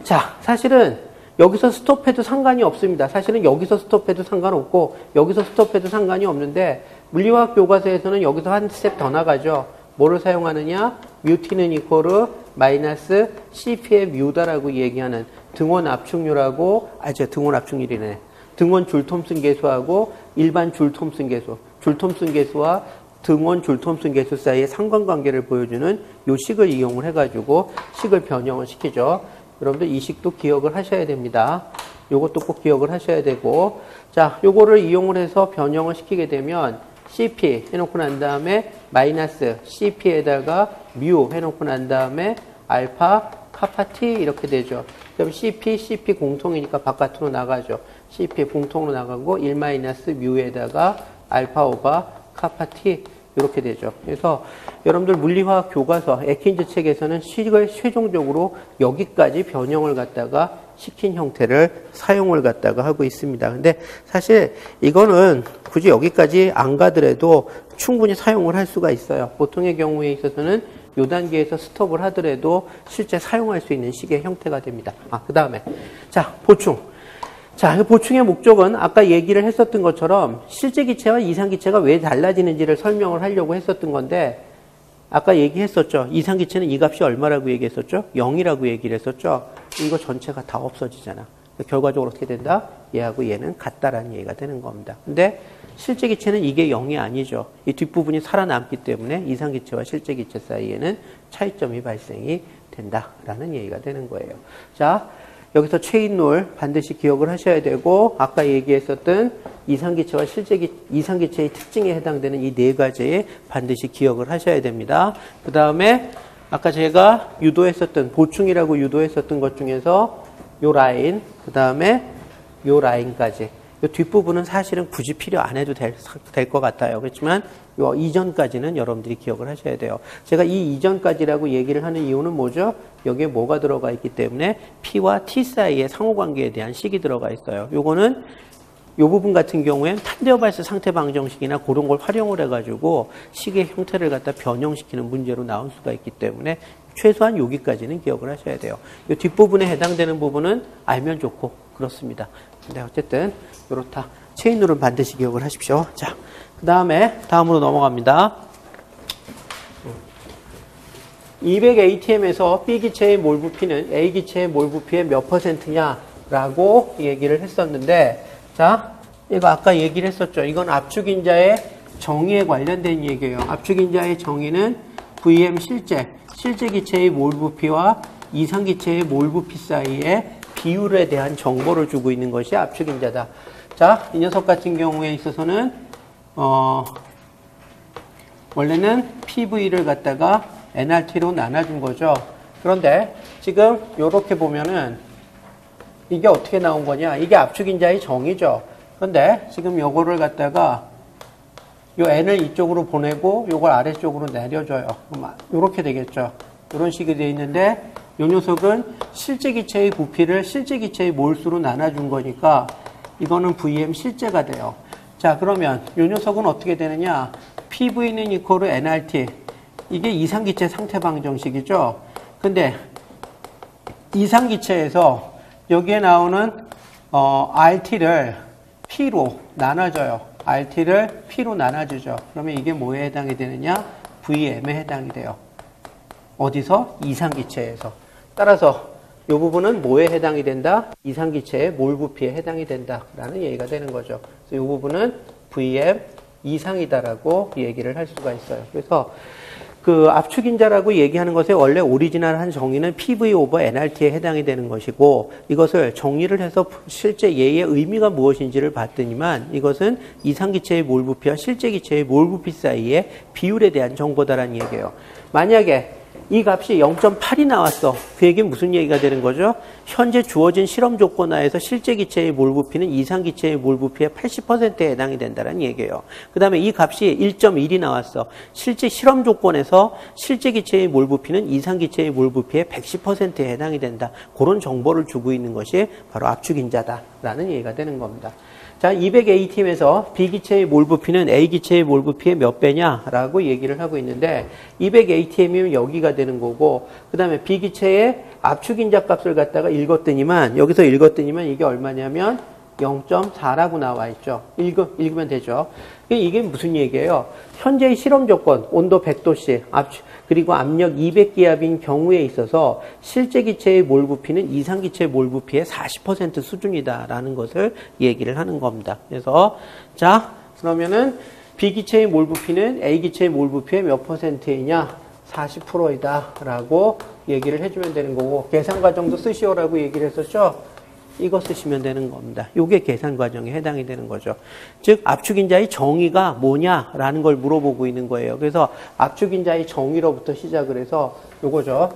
자, 사실은 여기서 스톱해도 상관이 없습니다. 사실은 여기서 스톱해도 상관없고 여기서 스톱해도 상관이 없는데 물리화학 교과서에서는 여기서 한 스텝 더 나가죠. 뭐를 사용하느냐? 뮤T는 equal 마이너스 CP의 뮤다라고 얘기하는 등온 압축률하고 아, 저 등온 압축률이네. 등온 줄 톰슨 계수하고 일반 줄 톰슨 계수, 줄 톰슨 계수와 등원 줄 톰슨 계수 사이의 상관관계를 보여주는 요 식을 이용을 해가지고 식을 변형을 시키죠. 여러분들 이 식도 기억을 하셔야 됩니다. 요것도 꼭 기억을 하셔야 되고 자, 요거를 이용을 해서 변형을 시키게 되면 CP 해놓고 난 다음에 마이너스 CP에다가 뮤 해놓고 난 다음에 알파 카파 T 이렇게 되죠. 그럼 CP, CP 공통이니까 바깥으로 나가죠. CP 공통으로 나가고 1 마이너스 뮤에다가 알파 오바 카파 T 이렇게 되죠. 그래서 여러분들 물리화학 교과서 에킨즈 책에서는 식을 최종적으로 여기까지 변형을 갖다가 시킨 형태를 사용을 갖다가 하고 있습니다. 근데 사실 이거는 굳이 여기까지 안 가더라도 충분히 사용을 할 수가 있어요. 보통의 경우에 있어서는 요 단계에서 스톱을 하더라도 실제 사용할 수 있는 식의 형태가 됩니다. 아, 그 다음에. 자, 보충. 자, 그 보충의 목적은 아까 얘기를 했었던 것처럼 실제 기체와 이상 기체가 왜 달라지는지를 설명을 하려고 했었던 건데 아까 얘기했었죠. 이상 기체는 이 값이 얼마라고 얘기했었죠? 0이라고 얘기를 했었죠. 이거 전체가 다 없어지잖아. 결과적으로 어떻게 된다? 얘하고 얘는 같다라는 얘기가 되는 겁니다. 근데 실제 기체는 이게 0이 아니죠. 이 뒷부분이 살아남기 때문에 이상 기체와 실제 기체 사이에는 차이점이 발생이 된다라는 얘기가 되는 거예요. 자, 여기서 체인룰 반드시 기억을 하셔야 되고 아까 얘기했었던 이상기체와 실제기 이상기체의 특징에 해당되는 이 네 가지 반드시 기억을 하셔야 됩니다. 그 다음에 아까 제가 유도했었던 보충이라고 유도했었던 것 중에서 요 라인 그 다음에 요 라인까지 이 뒷부분은 사실은 굳이 필요 안 해도 될 것 같아요. 그렇지만 요 이전까지는 여러분들이 기억을 하셔야 돼요. 제가 이 이전까지라고 얘기를 하는 이유는 뭐죠? 여기에 뭐가 들어가 있기 때문에 P와 T 사이의 상호관계에 대한 식이 들어가 있어요. 요거는 요 부분 같은 경우엔 판데어발스 상태 방정식이나 그런 걸 활용을 해가지고 식의 형태를 갖다 변형시키는 문제로 나올 수가 있기 때문에 최소한 여기까지는 기억을 하셔야 돼요. 이 뒷부분에 해당되는 부분은 알면 좋고 그렇습니다. 근데 어쨌든 이렇다. 체인룰은 반드시 기억을 하십시오. 자, 그 다음에 다음으로 넘어갑니다. 200ATM에서 B 기체의 몰 부피는 A 기체의 몰 부피의 몇 퍼센트냐라고 얘기를 했었는데, 자, 이거 아까 얘기를 했었죠. 이건 압축인자의 정의에 관련된 얘기예요. 압축인자의 정의는 VM 실제, 실제 기체의 몰 부피와 이상 기체의 몰 부피 사이의 비율에 대한 정보를 주고 있는 것이 압축인자다. 자, 이 녀석 같은 경우에 있어서는 어, 원래는 PV를 갖다가 NRT로 나눠준 거죠. 그런데 지금 이렇게 보면은 이게 어떻게 나온 거냐? 이게 압축인자의 정의죠. 그런데 지금 요거를 갖다가 요 n을 이쪽으로 보내고 요걸 아래쪽으로 내려줘요. 이렇게 되겠죠. 이런 식이 되어 있는데 요 녀석은 실제 기체의 부피를 실제 기체의 몰수로 나눠준 거니까 이거는 VM 실제가 돼요. 자, 그러면 요 녀석은 어떻게 되느냐? PV는 이코르 NRT. 이게 이상기체 상태 방 정식이죠. 근데 이상기체에서 여기에 나오는 어, RT를 P로 나눠줘요. RT를 P로 나눠주죠. 그러면 이게 뭐에 해당이 되느냐? VM에 해당이 돼요. 어디서? 이상기체에서. 따라서 이 부분은 뭐에 해당이 된다? 이상기체의 몰 부피에 해당이 된다라는 얘기가 되는 거죠. 그래서 이 부분은 VM 이상이다라고 얘기를 할 수가 있어요. 그래서 그 압축 인자라고 얘기하는 것의 원래 오리지널 한 정의는 PV over NRT에 해당이 되는 것이고 이것을 정의를 해서 실제 얘의 의미가 무엇인지를 봤더니만 이것은 이상 기체의 몰 부피와 실제 기체의 몰 부피 사이의 비율에 대한 정보다라는 얘기예요. 만약에 이 값이 0.8이 나왔어. 그 얘기는 무슨 얘기가 되는 거죠? 현재 주어진 실험 조건 하에서 실제 기체의 몰 부피는 이상 기체의 몰 부피의 80%에 해당이 된다는 얘기예요. 그 다음에 이 값이 1.1이 나왔어. 실제 실험 조건에서 실제 기체의 몰 부피는 이상 기체의 몰 부피의 110%에 해당이 된다. 그런 정보를 주고 있는 것이 바로 압축인자다라는 얘기가 되는 겁니다. 자, 200ATM에서 B기체의 몰 부피는 A기체의 몰 부피의 몇 배냐라고 얘기를 하고 있는데 200ATM이면 여기가 되는 거고 그 다음에 B기체의 압축 인자 값을 갖다가 읽었더니만 여기서 읽었더니만 이게 얼마냐면 0.4라고 나와 있죠. 읽으, 읽으면 되죠. 이게 무슨 얘기예요? 현재의 실험 조건, 온도 100도씨, 압축, 그리고 압력 200기압인 경우에 있어서 실제 기체의 몰 부피는 이상 기체의 몰 부피의 40% 수준이다라는 것을 얘기를 하는 겁니다. 그래서 자 그러면은 B기체의 몰 부피는 A기체의 몰 부피의 몇 퍼센트이냐? 40%이다라고 얘기를 해주면 되는 거고 계산 과정도 쓰시오라고 얘기를 했었죠. 이거 쓰시면 되는 겁니다. 이게 계산 과정에 해당이 되는 거죠. 즉 압축인자의 정의가 뭐냐라는 걸 물어보고 있는 거예요. 그래서 압축인자의 정의로부터 시작을 해서 요거죠.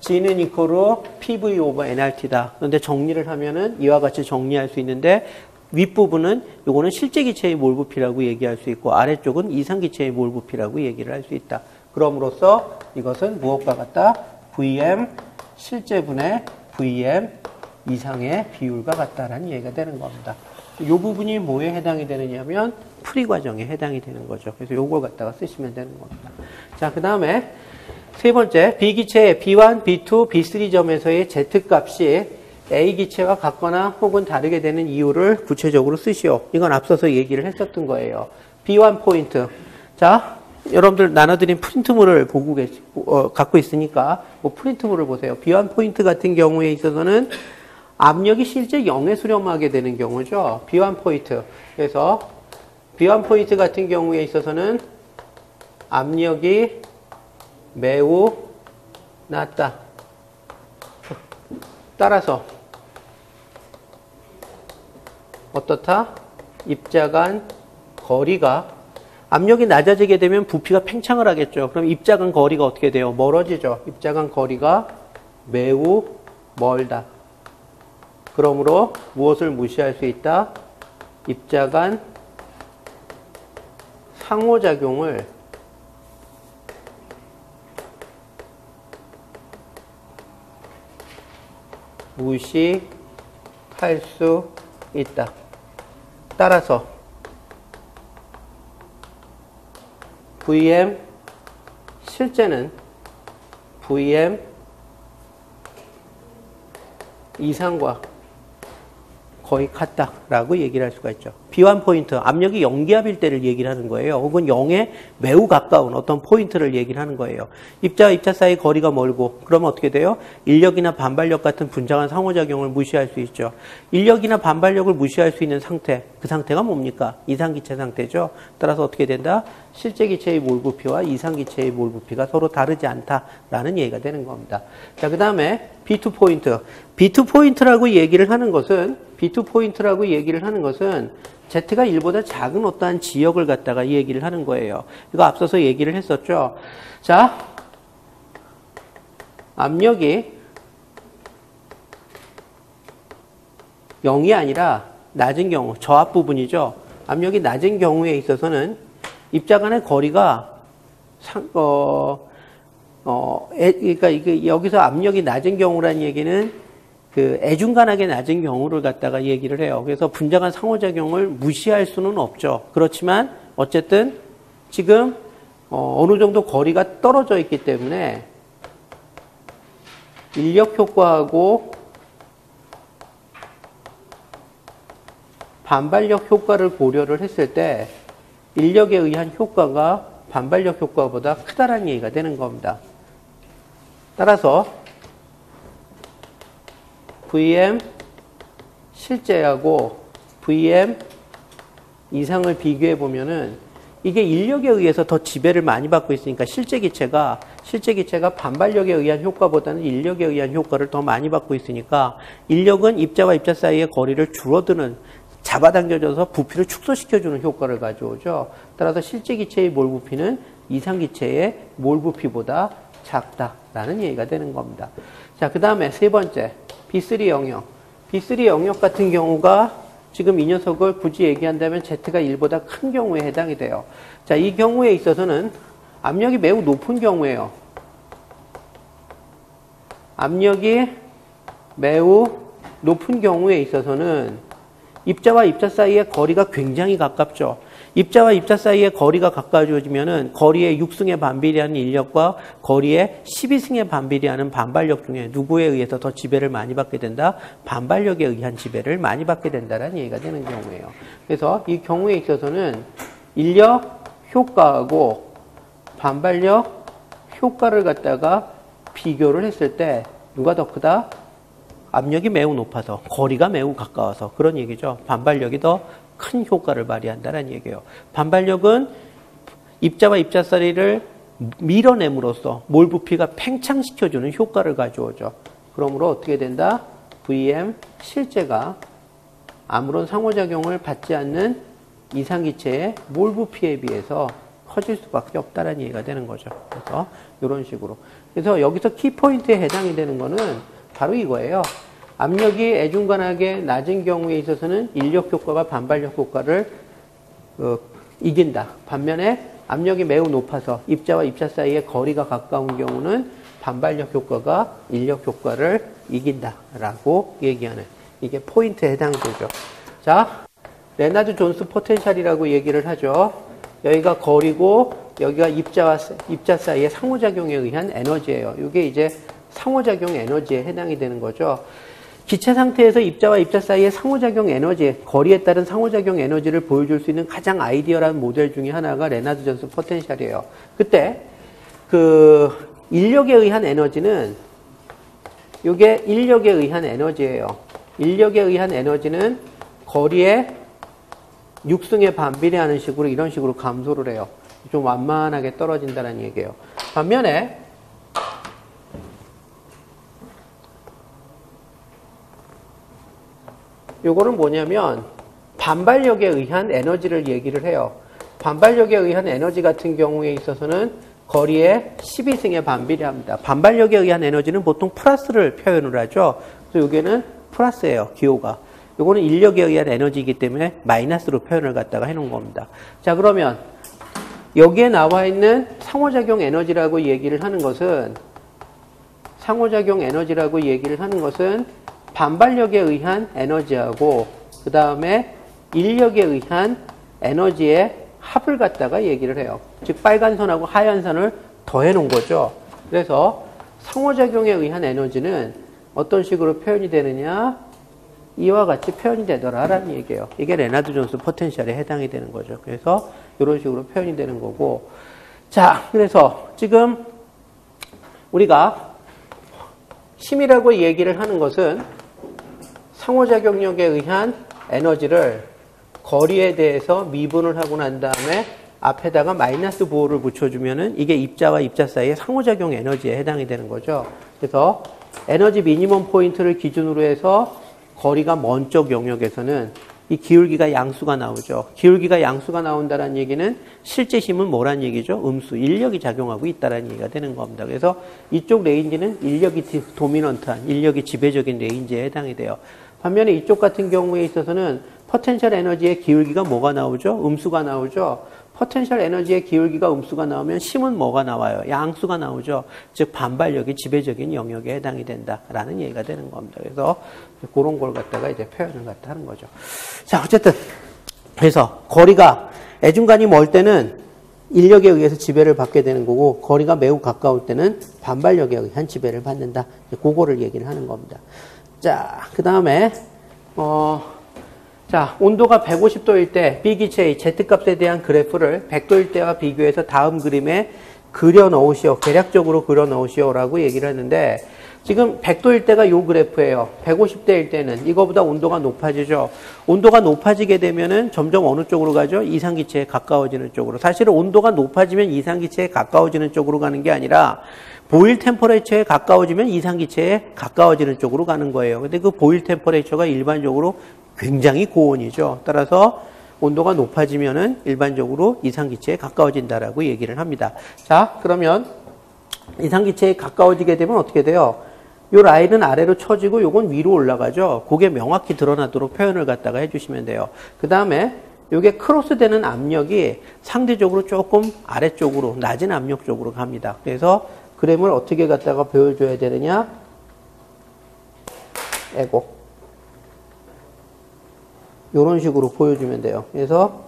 G는 이코로 PV 오버 NRT다. 그런데 정리를 하면은 이와 같이 정리할 수 있는데 윗부분은 요거는 실제 기체의 몰 부피라고 얘기할 수 있고 아래쪽은 이상 기체의 몰 부피라고 얘기를 할 수 있다. 그럼으로써 이것은 무엇과 같다? VM 실제분의 VM 이상의 비율과 같다라는 얘기가 되는 겁니다. 이 부분이 뭐에 해당이 되느냐면 풀이 과정에 해당이 되는 거죠. 그래서 요걸 갖다가 쓰시면 되는 겁니다. 자, 그 다음에 세 번째, B기체 B1, B2, B3 점에서의 Z값이 A기체와 같거나 혹은 다르게 되는 이유를 구체적으로 쓰시오. 이건 앞서서 얘기를 했었던 거예요. B1 포인트. 자, 여러분들 나눠드린 프린트물을 보고 계시, 어, 갖고 있으니까 뭐 프린트물을 보세요. B1 포인트 같은 경우에 있어서는 압력이 실제 0에 수렴하게 되는 경우죠. B1 포인트. 그래서 B1 포인트 같은 경우에 있어서는 압력이 매우 낮다. 따라서 어떻다? 입자 간 거리가 압력이 낮아지게 되면 부피가 팽창을 하겠죠. 그럼 입자 간 거리가 어떻게 돼요? 멀어지죠. 입자 간 거리가 매우 멀다. 그러므로 무엇을 무시할 수 있다? 입자 간 상호작용을 무시할 수 있다. 따라서 VM 실제는 VM 이상과 거의 같다라고 얘기를 할 수가 있죠. 비환 포인트, 압력이 0기압일 때를 얘기를 하는 거예요. 혹은 0에 매우 가까운 어떤 포인트를 얘기를 하는 거예요. 입자와 입자 사이 거리가 멀고 그러면 어떻게 돼요? 인력이나 반발력 같은 분장한 상호작용을 무시할 수 있죠. 인력이나 반발력을 무시할 수 있는 상태, 그 상태가 뭡니까? 이상기체 상태죠. 따라서 어떻게 된다? 실제 기체의 몰 부피와 이상 기체의 몰 부피가 서로 다르지 않다라는 얘기가 되는 겁니다. 자, 그 다음에 B2 포인트. B2 포인트라고 얘기를 하는 것은 B2 포인트라고 얘기를 하는 것은 Z가 1보다 작은 어떠한 지역을 갖다가 얘기를 하는 거예요. 이거 앞서서 얘기를 했었죠. 자, 압력이 0이 아니라 낮은 경우, 저 앞부분이죠. 압력이 낮은 경우에 있어서는 입자 간의 거리가 상, 어, 어, 에, 그러니까 이게 여기서 압력이 낮은 경우라는 얘기는 그 애중간하게 낮은 경우를 갖다가 얘기를 해요. 그래서 분자간 상호작용을 무시할 수는 없죠. 그렇지만 어쨌든 지금 어, 느 정도 거리가 떨어져 있기 때문에 인력 효과하고 반발력 효과를 고려를 했을 때 인력에 의한 효과가 반발력 효과보다 크다라는 얘기가 되는 겁니다. 따라서 VM 실제하고 VM 이상을 비교해 보면은 이게 인력에 의해서 더 지배를 많이 받고 있으니까 실제 기체가 실제 기체가 반발력에 의한 효과보다는 인력에 의한 효과를 더 많이 받고 있으니까 인력은 입자와 입자 사이의 거리를 줄어드는 잡아당겨져서 부피를 축소시켜주는 효과를 가져오죠. 따라서 실제 기체의 몰 부피는 이상 기체의 몰 부피보다 작다라는 얘기가 되는 겁니다. 자, 그 다음에 세 번째 B3 영역. B3 영역 같은 경우가 지금 이 녀석을 굳이 얘기한다면 Z가 1보다 큰 경우에 해당이 돼요. 자, 이 경우에 있어서는 압력이 매우 높은 경우에요. 압력이 매우 높은 경우에 있어서는 입자와 입자 사이의 거리가 굉장히 가깝죠. 입자와 입자 사이의 거리가 가까워지면은 거리의 6승에 반비례하는 인력과 거리의 12승에 반비례하는 반발력 중에 누구에 의해서 더 지배를 많이 받게 된다? 반발력에 의한 지배를 많이 받게 된다는 얘기가 되는 경우예요. 그래서 이 경우에 있어서는 인력 효과하고 반발력 효과를 갖다가 비교를 했을 때 누가 더 크다? 압력이 매우 높아서 거리가 매우 가까워서 그런 얘기죠. 반발력이 더 큰 효과를 발휘한다는 얘기예요. 반발력은 입자와 입자 사이를 밀어냄으로써 몰 부피가 팽창시켜주는 효과를 가져오죠. 그러므로 어떻게 된다? VM 실제가 아무런 상호작용을 받지 않는 이상기체의 몰 부피에 비해서 커질 수밖에 없다는 얘기가 되는 거죠. 그래서 이런 식으로. 그래서 여기서 키포인트에 해당이 되는 거는 바로 이거예요. 압력이 애중간하게 낮은 경우에 있어서는 인력 효과가 반발력 효과를 어, 이긴다. 반면에 압력이 매우 높아서 입자와 입자 사이의 거리가 가까운 경우는 반발력 효과가 인력 효과를 이긴다라고 얘기하는 이게 포인트에 해당되죠. 자, 레나드 존스 potential이라고 얘기를 하죠. 여기가 거리고 여기가 입자와 입자 사이의 상호작용에 의한 에너지예요. 이게 이제 상호작용 에너지에 해당이 되는 거죠. 기체 상태에서 입자와 입자 사이의 상호작용 에너지, 거리에 따른 상호작용 에너지를 보여줄 수 있는 가장 ideal한 모델 중에 하나가 레나드 존스 potential이에요. 그때 그 인력에 의한 에너지는 이게 인력에 의한 에너지예요. 인력에 의한 에너지는 거리에 육승에 반비례하는 식으로 이런 식으로 감소를 해요. 좀 완만하게 떨어진다는 얘기예요. 반면에 요거는 뭐냐면 반발력에 의한 에너지를 얘기를 해요. 반발력에 의한 에너지 같은 경우에 있어서는 거리에 12승에 반비례합니다. 반발력에 의한 에너지는 보통 플러스를 표현을 하죠. 그래서 여기는 플러스예요. 기호가. 요거는 인력에 의한 에너지이기 때문에 마이너스로 표현을 갖다가 해놓은 겁니다. 자 그러면 여기에 나와 있는 상호작용 에너지라고 얘기를 하는 것은 상호작용 에너지라고 얘기를 하는 것은 반발력에 의한 에너지하고 그 다음에 인력에 의한 에너지의 합을 갖다가 얘기를 해요. 즉 빨간 선하고 하얀 선을 더해 놓은 거죠. 그래서 상호작용에 의한 에너지는 어떤 식으로 표현이 되느냐 이와 같이 표현이 되더라라는 얘기예요. 이게 레나드 존스 potential에 해당이 되는 거죠. 그래서 이런 식으로 표현이 되는 거고 자 그래서 지금 우리가 힘이라고 얘기를 하는 것은 상호작용력에 의한 에너지를 거리에 대해서 미분을 하고 난 다음에 앞에다가 마이너스 부호를 붙여주면은 이게 입자와 입자 사이의 상호작용 에너지에 해당이 되는 거죠. 그래서 에너지 미니멈 포인트를 기준으로 해서 거리가 먼 쪽 영역에서는 이 기울기가 양수가 나오죠. 기울기가 양수가 나온다는 얘기는 실제 힘은 뭐란 얘기죠? 음수, 인력이 작용하고 있다는 얘기가 되는 겁니다. 그래서 이쪽 range는 인력이 dominant한, 인력이 지배적인 range에 해당이 돼요. 반면에 이쪽 같은 경우에 있어서는 potential 에너지의 기울기가 뭐가 나오죠? 음수가 나오죠. potential 에너지의 기울기가 음수가 나오면 힘은 뭐가 나와요? 양수가 나오죠. 즉 반발력이 지배적인 영역에 해당이 된다라는 얘기가 되는 겁니다. 그래서 그런 걸 갖다가 이제 표현을 갖다 하는 거죠. 자, 어쨌든 그래서 거리가 애중간이 멀 때는 인력에 의해서 지배를 받게 되는 거고 거리가 매우 가까울 때는 반발력에 의한 지배를 받는다. 그거를 얘기를 하는 겁니다. 자, 그 다음에, 어, 자, 온도가 150도일 때 B기체의 Z값에 대한 그래프를 100도일 때와 비교해서 다음 그림에 그려 넣으시오. 계략적으로 그려 넣으시오 라고 얘기를 했는데, 지금 100도일 때가 요 그래프예요. 150대일 때는 이거보다 온도가 높아지죠. 온도가 높아지게 되면은 점점 어느 쪽으로 가죠? 이상기체에 가까워지는 쪽으로. 사실은 온도가 높아지면 이상기체에 가까워지는 쪽으로 가는 게 아니라 보일 템퍼레이처에 가까워지면 이상기체에 가까워지는 쪽으로 가는 거예요. 근데 그 보일 템퍼레이처가 일반적으로 굉장히 고온이죠. 따라서 온도가 높아지면은 일반적으로 이상기체에 가까워진다라고 얘기를 합니다. 자, 그러면 이상기체에 가까워지게 되면 어떻게 돼요? 요 라인은 아래로 쳐지고 요건 위로 올라가죠. 그게 명확히 드러나도록 표현을 갖다가 해주시면 돼요. 그 다음에 요게 크로스되는 압력이 상대적으로 조금 아래쪽으로 낮은 압력 쪽으로 갑니다. 그래서 그램을 어떻게 갖다가 보여줘야 되느냐? 에고. 이런 식으로 보여주면 돼요. 그래서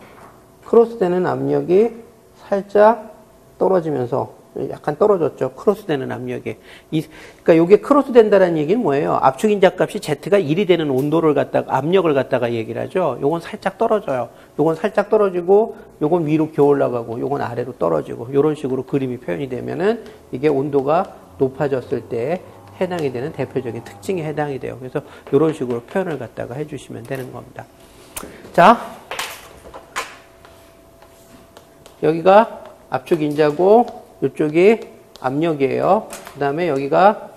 크로스되는 압력이 살짝 떨어지면서 약간 떨어졌죠. 크로스되는 압력이. 이, 그러니까 이게 크로스된다는 얘기는 뭐예요? 압축 인자값이 Z가 1이 되는 온도를 갖다가 압력을 갖다가 얘기를 하죠. 요건 살짝 떨어져요. 요건 살짝 떨어지고 요건 위로 기어 올라가고 요건 아래로 떨어지고 요런 식으로 그림이 표현이 되면은 이게 온도가 높아졌을 때 해당이 되는 대표적인 특징에 해당이 돼요. 그래서 요런 식으로 표현을 갖다가 해 주시면 되는 겁니다. 자. 여기가 압축 인자고 이쪽이 압력이에요. 그 다음에 여기가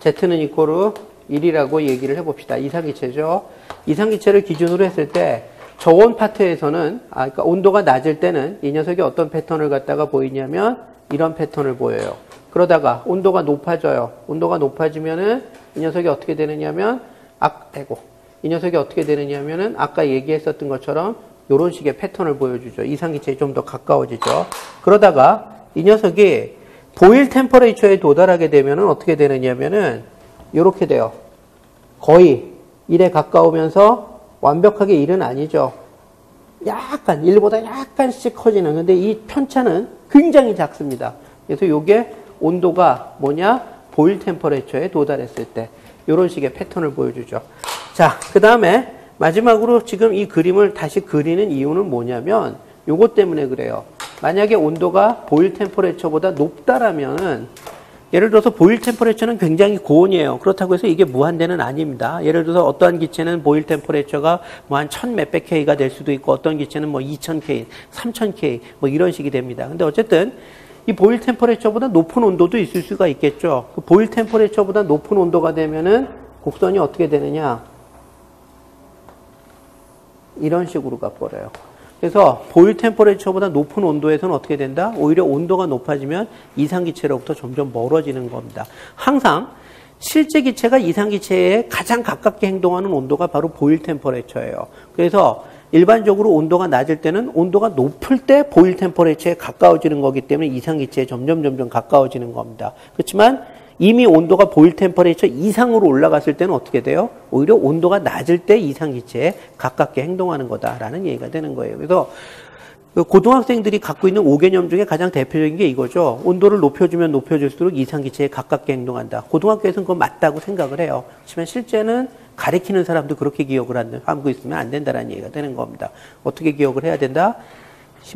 Z는 이코르 1이라고 얘기를 해봅시다. 이상기체죠. 이상기체를 기준으로 했을 때 저온 파트에서는 아, 그러니까 온도가 낮을 때는 이 녀석이 어떤 패턴을 갖다가 보이냐면 이런 패턴을 보여요. 그러다가 온도가 높아져요. 온도가 높아지면은 이 녀석이 어떻게 되느냐면 아, 아이고 이 녀석이 어떻게 되느냐면은 아까 얘기했었던 것처럼 이런 식의 패턴을 보여주죠. 이상기체에 좀 더 가까워지죠. 그러다가 이 녀석이 보일 템퍼레이처에 도달하게 되면 어떻게 되느냐면은 이렇게 돼요. 거의 1에 가까우면서 완벽하게 1은 아니죠. 약간 1보다 약간씩 커지는 근데 이 편차는 굉장히 작습니다. 그래서 이게 온도가 뭐냐? 보일 템퍼레이처에 도달했을 때 이런 식의 패턴을 보여주죠. 자, 그 다음에 마지막으로 지금 이 그림을 다시 그리는 이유는 뭐냐면 요것 때문에 그래요. 만약에 온도가 보일 템퍼레처보다 높다라면 예를 들어서 보일 템퍼레처는 굉장히 고온이에요. 그렇다고 해서 이게 무한대는 아닙니다. 예를 들어서 어떠한 기체는 보일 템퍼레처가 뭐 한 천 몇백 K가 될 수도 있고 어떤 기체는 뭐 2000K, 3000K 뭐 이런 식이 됩니다. 근데 어쨌든 이 보일 템퍼레처보다 높은 온도도 있을 수가 있겠죠. 그 보일 템퍼레처보다 높은 온도가 되면은 곡선이 어떻게 되느냐? 이런 식으로 가버려요. 그래서 보일 템퍼레처보다 높은 온도에서는 어떻게 된다? 오히려 온도가 높아지면 이상기체로부터 점점 멀어지는 겁니다. 항상 실제 기체가 이상기체에 가장 가깝게 행동하는 온도가 바로 보일 템퍼레처예요. 그래서 일반적으로 온도가 낮을 때는 온도가 높을 때 보일 템퍼레처에 가까워지는 거기 때문에 이상기체에 점점 점점 가까워지는 겁니다. 그렇지만 이미 온도가 보일 템퍼레이처 이상으로 올라갔을 때는 어떻게 돼요? 오히려 온도가 낮을 때 이상 기체에 가깝게 행동하는 거다라는 얘기가 되는 거예요. 그래서 그 고등학생들이 갖고 있는 5개념 중에 가장 대표적인 게 이거죠. 온도를 높여주면 높여줄수록 이상기체에 가깝게 행동한다. 고등학교에서는 그건 맞다고 생각을 해요. 하지만 실제는 가리키는 사람도 그렇게 기억을 하고 있으면 안 된다는 얘기가 되는 겁니다. 어떻게 기억을 해야 된다?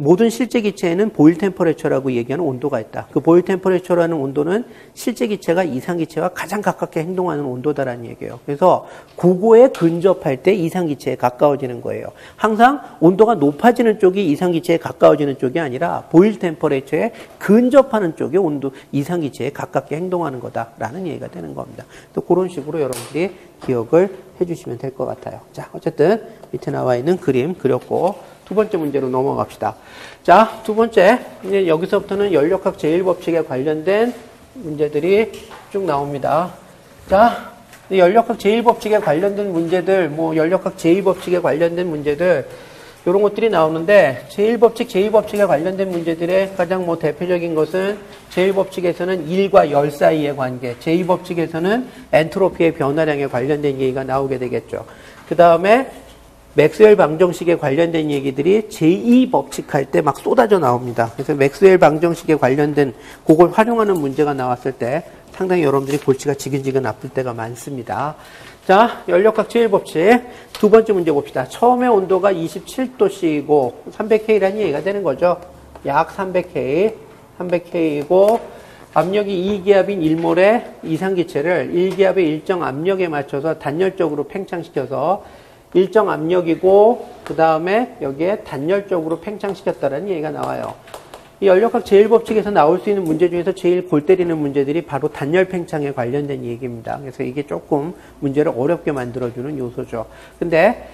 모든 실제 기체에는 보일 템퍼레처라고 얘기하는 온도가 있다. 그 보일 템퍼레처라는 온도는 실제 기체가 이상 기체와 가장 가깝게 행동하는 온도다라는 얘기예요. 그래서 고고에 근접할 때 이상 기체에 가까워지는 거예요. 항상 온도가 높아지는 쪽이 이상 기체에 가까워지는 쪽이 아니라 보일 템퍼레처에 근접하는 쪽이 온도 이상 기체에 가깝게 행동하는 거다라는 얘기가 되는 겁니다. 또 그런 식으로 여러분들이 기억을 해주시면 될 것 같아요. 자, 어쨌든 밑에 나와 있는 그림 그렸고 두 번째 문제로 넘어갑시다. 자, 두 번째. 이제 여기서부터는 연력학 제1법칙에 관련된 문제들이 쭉 나옵니다. 자, 연력학 제1법칙에 관련된 문제들, 뭐 연력학 제2법칙에 관련된 문제들 이런 것들이 나오는데 제1법칙, 제2법칙에 관련된 문제들의 가장 뭐 대표적인 것은 제1법칙에서는 1과 열 사이의 관계, 제2법칙에서는 엔트로피의 변화량에 관련된 얘기가 나오게 되겠죠. 그 다음에 맥스웰 방정식에 관련된 얘기들이 제2 법칙 할 때 막 쏟아져 나옵니다. 그래서 맥스웰 방정식에 관련된 그걸 활용하는 문제가 나왔을 때 상당히 여러분들이 골치가 지근지근 아플 때가 많습니다. 자, 연력학 제1법칙 두 번째 문제 봅시다. 처음에 온도가 27도씨이고 300K라는 얘기가 되는 거죠. 약 300K, 300K이고 압력이 2기압인 1몰의 이상기체를 1기압의 일정 압력에 맞춰서 단열적으로 팽창시켜서 일정 압력이고 그 다음에 여기에 단열적으로 팽창시켰다는 얘기가 나와요. 이 연력학 제1법칙에서 나올 수 있는 문제 중에서 제일 골 때리는 문제들이 바로 단열 팽창에 관련된 얘기입니다. 그래서 이게 조금 문제를 어렵게 만들어주는 요소죠. 근데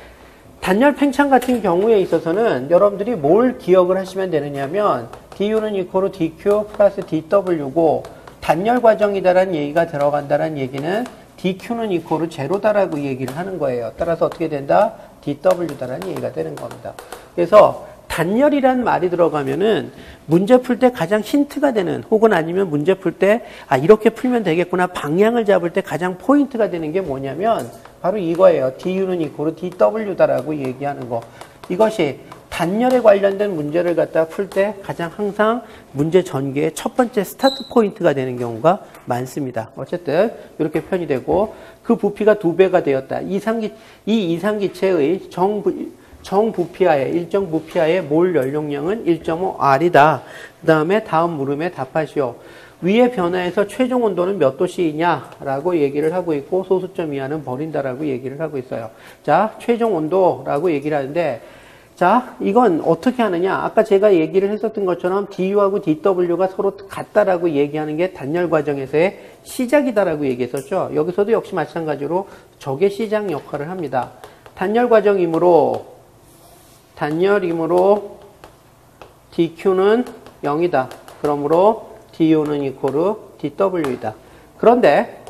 단열 팽창 같은 경우에 있어서는 여러분들이 뭘 기억을 하시면 되느냐면 du는 이코로 dq 플러스 dw고 단열 과정이다라는 얘기가 들어간다는 얘기는 dq는 equal 제로다라고 얘기를 하는 거예요. 따라서 어떻게 된다? dw다라는 얘기가 되는 겁니다. 그래서 단열이라는 말이 들어가면은 문제 풀 때 가장 힌트가 되는 혹은 아니면 문제 풀 때 아, 이렇게 풀면 되겠구나 방향을 잡을 때 가장 포인트가 되는 게 뭐냐면 바로 이거예요. du는 equal dw다라고 얘기하는 거. 이것이 단열에 관련된 문제를 갖다 풀 때 가장 항상 문제 전개의 첫 번째 스타트 포인트가 되는 경우가 많습니다. 어쨌든 이렇게 표현이 되고 그 부피가 두 배가 되었다. 이상기 이 이상기체의 정 정부피하의 일정 부피하의 몰 연용량은 1.5R이다. 그 다음에 다음 물음에 답하시오. 위의 변화에서 최종 온도는 몇 도씨이냐라고 얘기를 하고 있고 소수점 이하는 버린다라고 얘기를 하고 있어요. 자, 최종 온도라고 얘기를 하는데 자, 이건 어떻게 하느냐? 아까 제가 얘기를 했었던 것처럼 DU하고 DW가 서로 같다라고 얘기하는 게 단열 과정에서의 시작이다라고 얘기했었죠. 여기서도 역시 마찬가지로 적의 시작 역할을 합니다. 단열 과정이므로 단열이므로 DQ는 0이다. 그러므로 DU는 이코르 DW이다. 그런데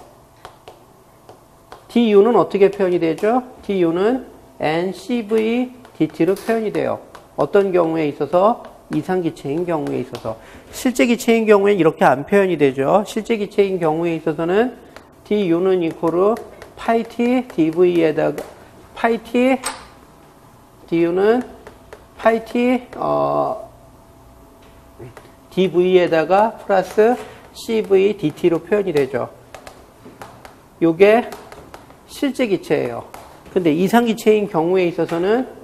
DU는 어떻게 표현이 되죠? DU는 NCV DT로 표현이 돼요. 어떤 경우에 있어서 이상 기체인 경우에 있어서 실제 기체인 경우에 이렇게 안 표현이 되죠. 실제 기체인 경우에 있어서는 DU는 equal 파이T DV에다가 파이T DU는 파이T 어, DV에다가 플러스 CV DT로 표현이 되죠. 요게 실제 기체예요. 근데 이상 기체인 경우에 있어서는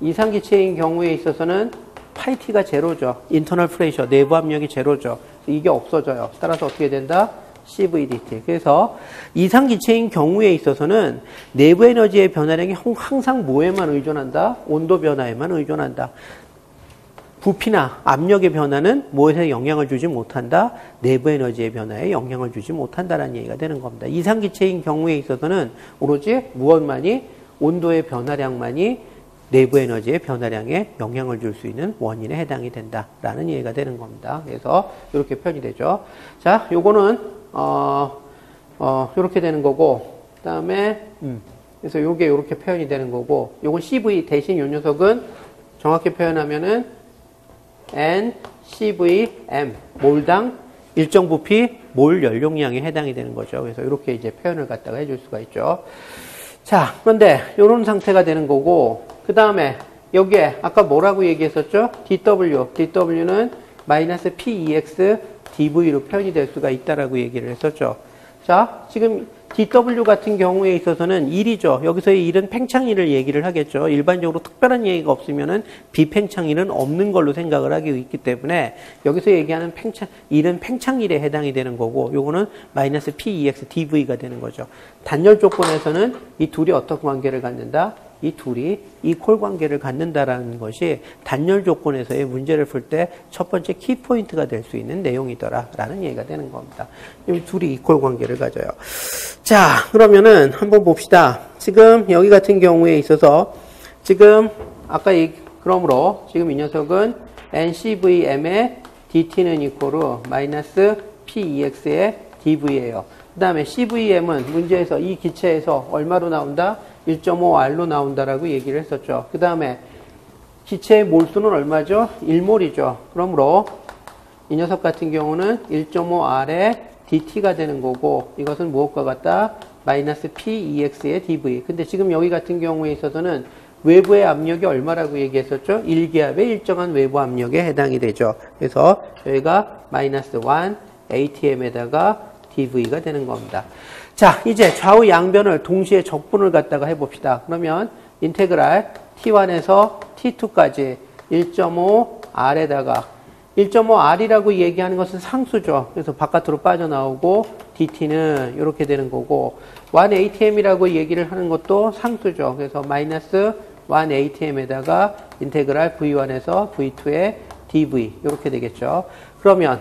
이상 기체인 경우에 있어서는 파이T가 제로죠. internal pressure, 내부 압력이 제로죠. 이게 없어져요. 따라서 어떻게 된다? CVDT. 그래서 이상 기체인 경우에 있어서는 내부 에너지의 변화량이 항상 뭐에만 의존한다? 온도 변화에만 의존한다. 부피나 압력의 변화는 무엇에 영향을 주지 못한다? 내부 에너지의 변화에 영향을 주지 못한다라는 얘기가 되는 겁니다. 이상 기체인 경우에 있어서는 오로지 무엇만이 온도의 변화량만이 내부 에너지의 변화량에 영향을 줄 수 있는 원인에 해당이 된다라는 얘기가 되는 겁니다. 그래서 이렇게 표현이 되죠. 자, 요거는 어, 어, 이렇게 되는 거고, 그 다음에, 음, 그래서 요게 이렇게 표현이 되는 거고, 요건 CV 대신 요 녀석은 정확히 표현하면은 N, CV, M, 몰당 일정 부피 몰 연용량에 해당이 되는 거죠. 그래서 이렇게 이제 표현을 갖다가 해줄 수가 있죠. 자, 그런데 이런 상태가 되는 거고, 그 다음에 여기에 아까 뭐라고 얘기했었죠? DW, DW는 마이너스 PEX DV로 표현이 될 수가 있다라고 얘기를 했었죠. 자, 지금 DW 같은 경우에 있어서는 1이죠. 여기서의 일은 팽창일을 얘기를 하겠죠. 일반적으로 특별한 얘기가 없으면은 비팽창일은 없는 걸로 생각을 하고 있기 때문에 여기서 얘기하는 팽창, 일은 팽창일에 해당이 되는 거고 요거는 마이너스 PEX DV가 되는 거죠. 단열 조건에서는 이 둘이 어떤 관계를 갖는다? 이 둘이 equal 관계를 갖는다라는 것이 단열 조건에서의 문제를 풀 때 첫 번째 키 포인트가 될 수 있는 내용이더라라는 얘기가 되는 겁니다. 이 둘이 이콜 관계를 가져요. 자, 그러면은 한번 봅시다. 지금 여기 같은 경우에 있어서 지금 아까 이 그러므로 지금 이 녀석은 NCVM의 DT는 이코로 마이너스 PEX의 DV예요. 그 다음에 CVM은 문제에서 이 기체에서 얼마로 나온다? 1.5R로 나온다라고 얘기를 했었죠. 그 다음에 기체의 몰수는 얼마죠? 1몰이죠. 그러므로 이 녀석 같은 경우는 1.5R의 DT가 되는 거고 이것은 무엇과 같다? 마이너스 PEX의 DV. 근데 지금 여기 같은 경우에 있어서는 외부의 압력이 얼마라고 얘기했었죠? 1기압의 일정한 외부 압력에 해당이 되죠. 그래서 여기가 마이너스 1 ATM에다가 DV가 되는 겁니다. 자, 이제 좌우 양변을 동시에 적분을 갖다가 해봅시다. 그러면 인테그랄 T1에서 T2까지 1.5R에다가 1.5R이라고 얘기하는 것은 상수죠. 그래서 바깥으로 빠져나오고 DT는 이렇게 되는 거고 1ATM이라고 얘기를 하는 것도 상수죠. 그래서 마이너스 1ATM에다가 인테그랄 V1에서 V2의 DV 이렇게 되겠죠. 그러면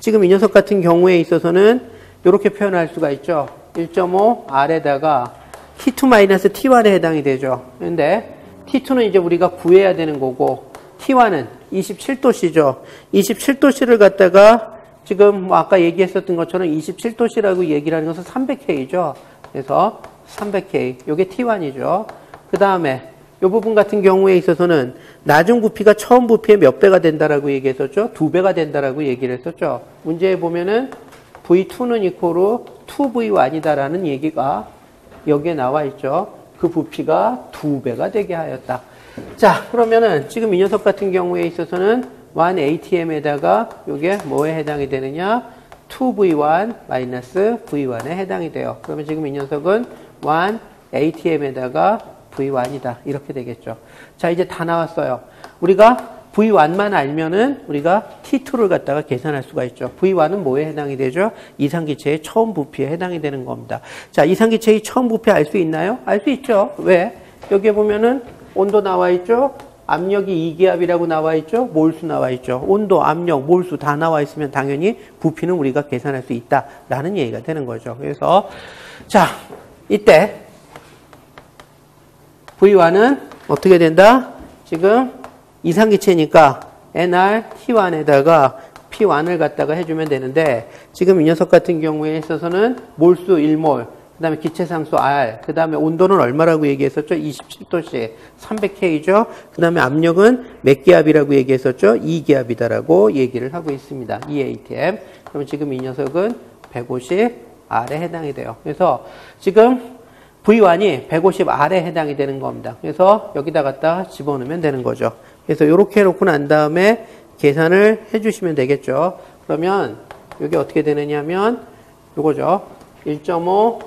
지금 이 녀석 같은 경우에 있어서는 이렇게 표현할 수가 있죠. 1.5 R에다가 T2-T1에 해당이 되죠. 근데 T2는 이제 우리가 구해야 되는 거고 T1은 27도씨죠. 27도씨를 갖다가 지금 뭐 아까 얘기했었던 것처럼 27도씨라고 얘기를 하는 것은 300K죠. 그래서 300K. 이게 T1이죠. 그 다음에 이 부분 같은 경우에 있어서는 나중 부피가 처음 부피의 몇 배가 된다라고 얘기했었죠. 두 배가 된다라고 얘기를 했었죠. 문제에 보면은 V2는 이코로 2V1이다라는 얘기가 여기에 나와 있죠. 그 부피가 두 배가 되게 하였다. 자, 그러면은 지금 이 녀석 같은 경우에 있어서는 1ATM에다가 이게 뭐에 해당이 되느냐? 2V1 마이너스 V1에 해당이 돼요. 그러면 지금 이 녀석은 1ATM에다가 V1이다. 이렇게 되겠죠. 자, 이제 다 나왔어요. 우리가 V1만 알면은 우리가 T2를 갖다가 계산할 수가 있죠. V1은 뭐에 해당이 되죠? 이상기체의 처음 부피에 해당이 되는 겁니다. 자, 이상기체의 처음 부피 알 수 있나요? 알 수 있죠. 왜? 여기에 보면은 온도 나와 있죠? 압력이 2기압이라고 나와 있죠? 몰수 나와 있죠? 온도, 압력, 몰수 다 나와 있으면 당연히 부피는 우리가 계산할 수 있다라는 얘기가 되는 거죠. 그래서 자, 이때 V1은 어떻게 된다? 지금 이상기체니까 NR T1에다가 P1을 갖다가 해주면 되는데 지금 이 녀석 같은 경우에 있어서는 몰수 1몰 그 다음에 기체상수 R 그 다음에 온도는 얼마라고 얘기했었죠? 27도씨 300K죠? 그 다음에 압력은 몇 기압이라고 얘기했었죠? 2기압이다라고 얘기를 하고 있습니다. EATM 그러면 지금 이 녀석은 150R에 해당이 돼요. 그래서 지금 V1이 150R에 해당이 되는 겁니다. 그래서 여기다 갖다 집어넣으면 되는 거죠. 그래서 이렇게 해놓고 난 다음에 계산을 해주시면 되겠죠. 그러면 이게 어떻게 되느냐면 이거죠. 1.5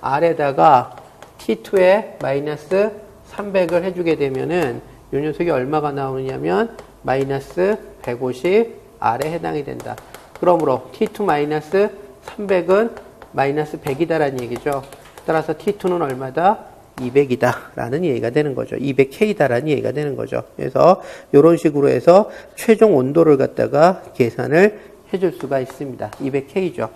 R에다가 T2에 마이너스 300을 해주게 되면은 이 녀석이 얼마가 나오느냐면 마이너스 150 R에 해당이 된다. 그러므로 T2 마이너스 300은 마이너스 100이다라는 얘기죠. 따라서 T2는 얼마다? 200이다 라는 얘기가 되는 거죠. 200K다 라는 얘기가 되는 거죠. 그래서 이런 식으로 해서 최종 온도를 갖다가 계산을 해줄 수가 있습니다. 200K죠.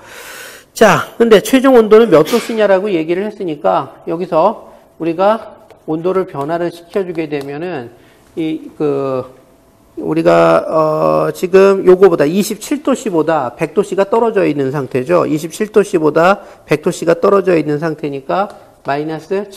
자, 근데 최종 온도는 몇 도씨냐라고 얘기를 했으니까 여기서 우리가 온도를 변화를 시켜주게 되면은 이 그 우리가 어 지금 요거보다 27도씨보다 100도씨가 떨어져 있는 상태죠. 27도씨보다 100도씨가 떨어져 있는 상태니까 마이너스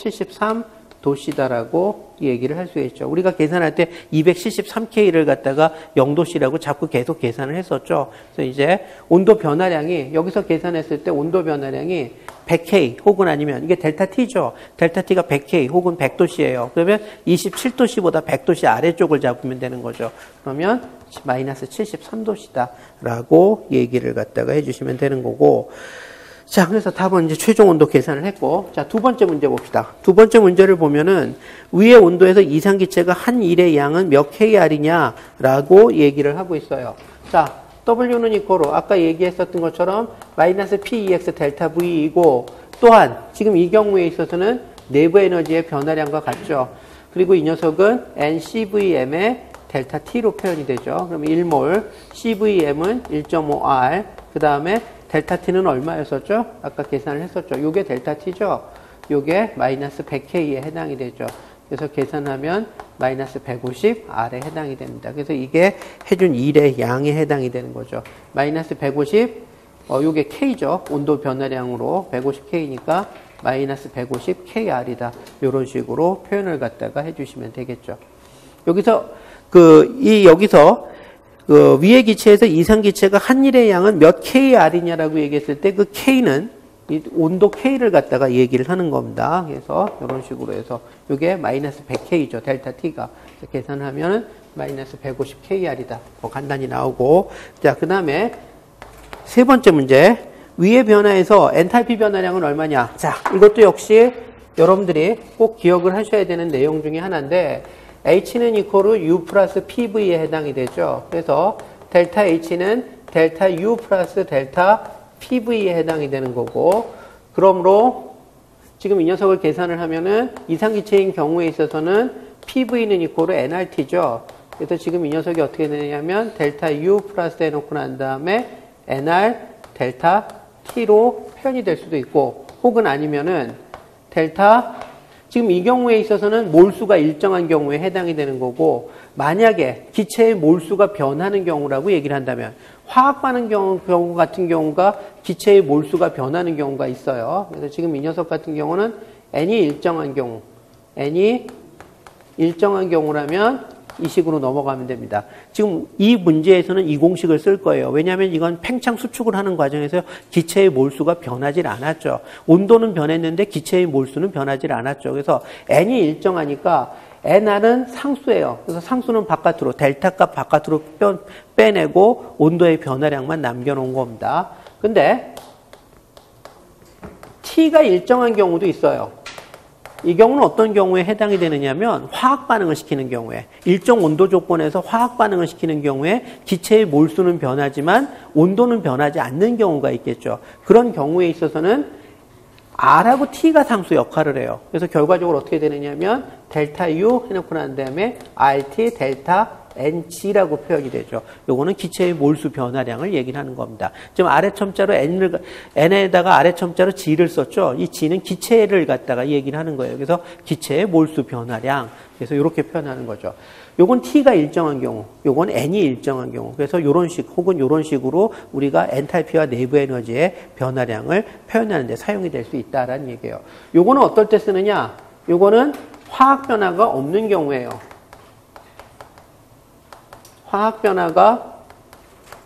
73도씨다라고 얘기를 할 수 있죠. 우리가 계산할 때 273K를 갖다가 0도씨라고 자꾸 계속 계산을 했었죠. 그래서 이제 온도 변화량이 여기서 계산했을 때 온도 변화량이 100K 혹은 아니면 이게 델타 T죠. 델타 T가 100K 혹은 100도씨예요. 그러면 27도씨보다 100도씨 아래쪽을 잡으면 되는 거죠. 그러면 마이너스 73도씨다라고 얘기를 갖다가 해주시면 되는 거고 자, 그래서 답은 이제 최종 온도 계산을 했고, 자, 두 번째 문제 봅시다. 두 번째 문제를 보면은, 위의 온도에서 이상기체가 한 일의 양은 몇 KR이냐라고 얘기를 하고 있어요. 자, W는 이코로 아까 얘기했었던 것처럼 마이너스 PEX 델타 V이고, 또한 지금 이 경우에 있어서는 내부 에너지의 변화량과 같죠. 그리고 이 녀석은 NCVM의 델타 T로 표현이 되죠. 그럼 1몰, CVM은 1.5R, 그 다음에 델타 t는 얼마였었죠? 아까 계산을 했었죠. 요게 델타 t죠? 요게 마이너스 100K에 해당이 되죠. 그래서 계산하면 마이너스 150 R에 해당이 됩니다. 그래서 이게 해준 1의 양에 해당이 되는 거죠. 마이너스 150, 어, 요게 K죠. 온도 변화량으로 150K니까 마이너스 150 KR이다. 요런 식으로 표현을 갖다가 해주시면 되겠죠. 여기서 그, 이, 여기서 그 위의 기체에서 이상 기체가 한 일의 양은 몇 KR이냐라고 얘기했을 때 그 K는 이 온도 K를 갖다가 얘기를 하는 겁니다. 그래서 이런 식으로 해서 이게 마이너스 100K죠. 델타 T가. 계산하면 마이너스 150KR이다. 뭐 간단히 나오고. 자, 그 다음에 세 번째 문제. 위의 변화에서 엔탈피 변화량은 얼마냐? 자, 이것도 역시 여러분들이 꼭 기억을 하셔야 되는 내용 중에 하나인데 H는 이코르 U 플러스 PV에 해당이 되죠. 그래서 델타 H는 델타 U 플러스 델타 PV에 해당이 되는 거고 그러므로 지금 이 녀석을 계산을 하면은 이상기체인 경우에 있어서는 PV는 이코르 NRT죠. 그래서 지금 이 녀석이 어떻게 되냐면 델타 U 플러스 해놓고 난 다음에 NR 델타 T로 표현이 될 수도 있고 혹은 아니면은 델타 지금 이 경우에 있어서는 몰수가 일정한 경우에 해당이 되는 거고 만약에 기체의 몰수가 변하는 경우라고 얘기를 한다면 화학 반응 경우, 경우 같은 경우가 기체의 몰수가 변하는 경우가 있어요. 그래서 지금 이 녀석 같은 경우는 n이 일정한 경우, n이 일정한 경우라면 이 식으로 넘어가면 됩니다. 지금 이 문제에서는 이 공식을 쓸 거예요. 왜냐하면 이건 팽창 수축을 하는 과정에서 기체의 몰수가 변하지 않았죠. 온도는 변했는데 기체의 몰수는 변하지 않았죠. 그래서 n이 일정하니까 nr은 상수예요. 그래서 상수는 바깥으로 델타 값 바깥으로 빼내고 온도의 변화량만 남겨놓은 겁니다. 근데 t가 일정한 경우도 있어요. 이 경우는 어떤 경우에 해당이 되느냐면 화학 반응을 시키는 경우에 일정 온도 조건에서 화학 반응을 시키는 경우에 기체의 몰수는 변하지만 온도는 변하지 않는 경우가 있겠죠. 그런 경우에 있어서는 R하고 T가 상수 역할을 해요. 그래서 결과적으로 어떻게 되느냐면 델타 U 해놓고 난 다음에 RT 델타 NG라고 표현이 되죠. 요거는 기체의 몰수 변화량을 얘기를 하는 겁니다. 지금 아래 첨자로 N을, N에다가 아래 첨자로 G를 썼죠. 이 G는 기체를 갖다가 얘기를 하는 거예요. 그래서 기체의 몰수 변화량. 그래서 이렇게 표현하는 거죠. 요건 T가 일정한 경우, 요건 N이 일정한 경우. 그래서 요런 식 혹은 요런 식으로 우리가 엔탈피와 내부 에너지의 변화량을 표현하는 데 사용이 될 수 있다라는 얘기예요. 요거는 어떨 때 쓰느냐? 요거는 화학 변화가 없는 경우에요. 화학 변화가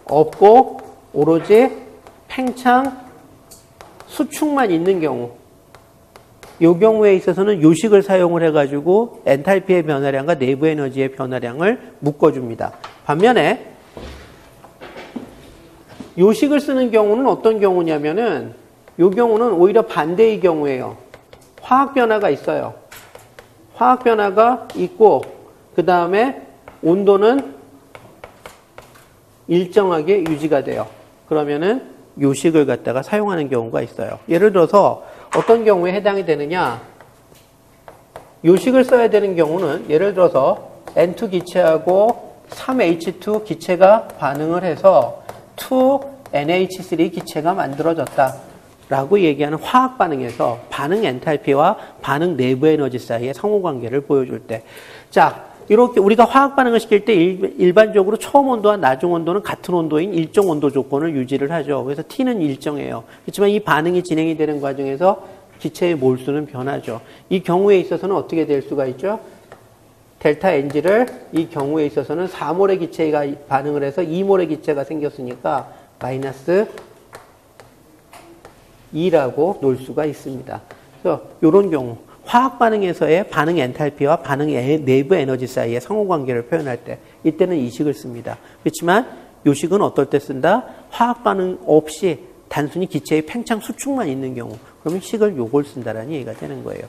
없고 오로지 팽창 수축만 있는 경우 이 경우에 있어서는 요식을 사용을 해가지고 엔탈피의 변화량과 내부 에너지의 변화량을 묶어줍니다. 반면에 요식을 쓰는 경우는 어떤 경우냐면은 이 경우는 오히려 반대의 경우예요. 화학 변화가 있어요. 화학 변화가 있고 그 다음에 온도는 일정하게 유지가 돼요. 그러면은 요식을 갖다가 사용하는 경우가 있어요. 예를 들어서 어떤 경우에 해당이 되느냐? 요식을 써야 되는 경우는 예를 들어서 N2 기체하고 3H2 기체가 반응을 해서 2NH3 기체가 만들어졌다. 라고 얘기하는 화학 반응에서 반응 엔탈피와 반응 내부 에너지 사이의 상호관계를 보여줄 때. 자, 이렇게 우리가 화학 반응을 시킬 때 일, 반적으로 초음 온도와 나중 온도는 같은 온도인 일정 온도 조건을 유지를 하죠. 그래서 T는 일정해요. 그렇지만 이 반응이 진행이 되는 과정에서 기체의 몰수는 변하죠. 이 경우에 있어서는 어떻게 될 수가 있죠? 델타 NG를 이 경우에 있어서는 4몰의 기체가 반응을 해서 2몰의 기체가 생겼으니까 마이너스 2라고 놓을 수가 있습니다. 그래서 이런 경우 화학 반응에서의 반응 엔탈피와 반응 내부 에너지 사이의 상호관계를 표현할 때 이때는 이 식을 씁니다. 그렇지만 요 식은 어떨 때 쓴다? 화학 반응 없이 단순히 기체의 팽창 수축만 있는 경우 그러면 식을 요걸 쓴다라는 얘기가 되는 거예요.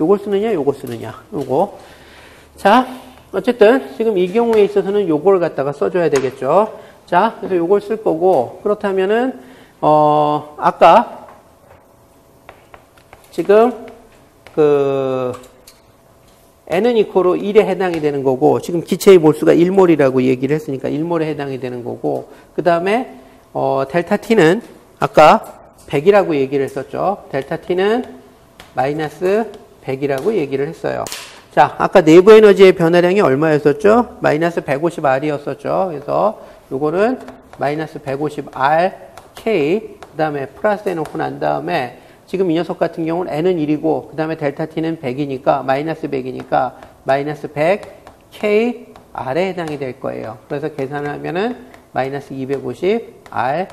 요걸 쓰느냐 요걸 쓰느냐 요거 자 어쨌든 지금 이 경우에 있어서는 요걸 갖다가 써줘야 되겠죠. 자 그래서 요걸 쓸 거고 그렇다면은 어 아까 지금 그 n은 이코로 1에 해당이 되는 거고 지금 기체의 몰수가 1몰이라고 얘기를 했으니까 1몰에 해당이 되는 거고 그 다음에 어, 델타 t는 아까 100이라고 얘기를 했었죠. 델타 t는 마이너스 100이라고 얘기를 했어요. 자, 아까 내부 에너지의 변화량이 얼마였었죠? 마이너스 150R이었었죠. 그래서 요거는 마이너스 150R K 그 다음에 플러스 해놓고 난 다음에 지금 이 녀석 같은 경우는 n은 1이고 그 다음에 델타 t는 100이니까 마이너스 100이니까 마이너스 100 k r에 해당이 될 거예요. 그래서 계산을 하면은 마이너스 250 r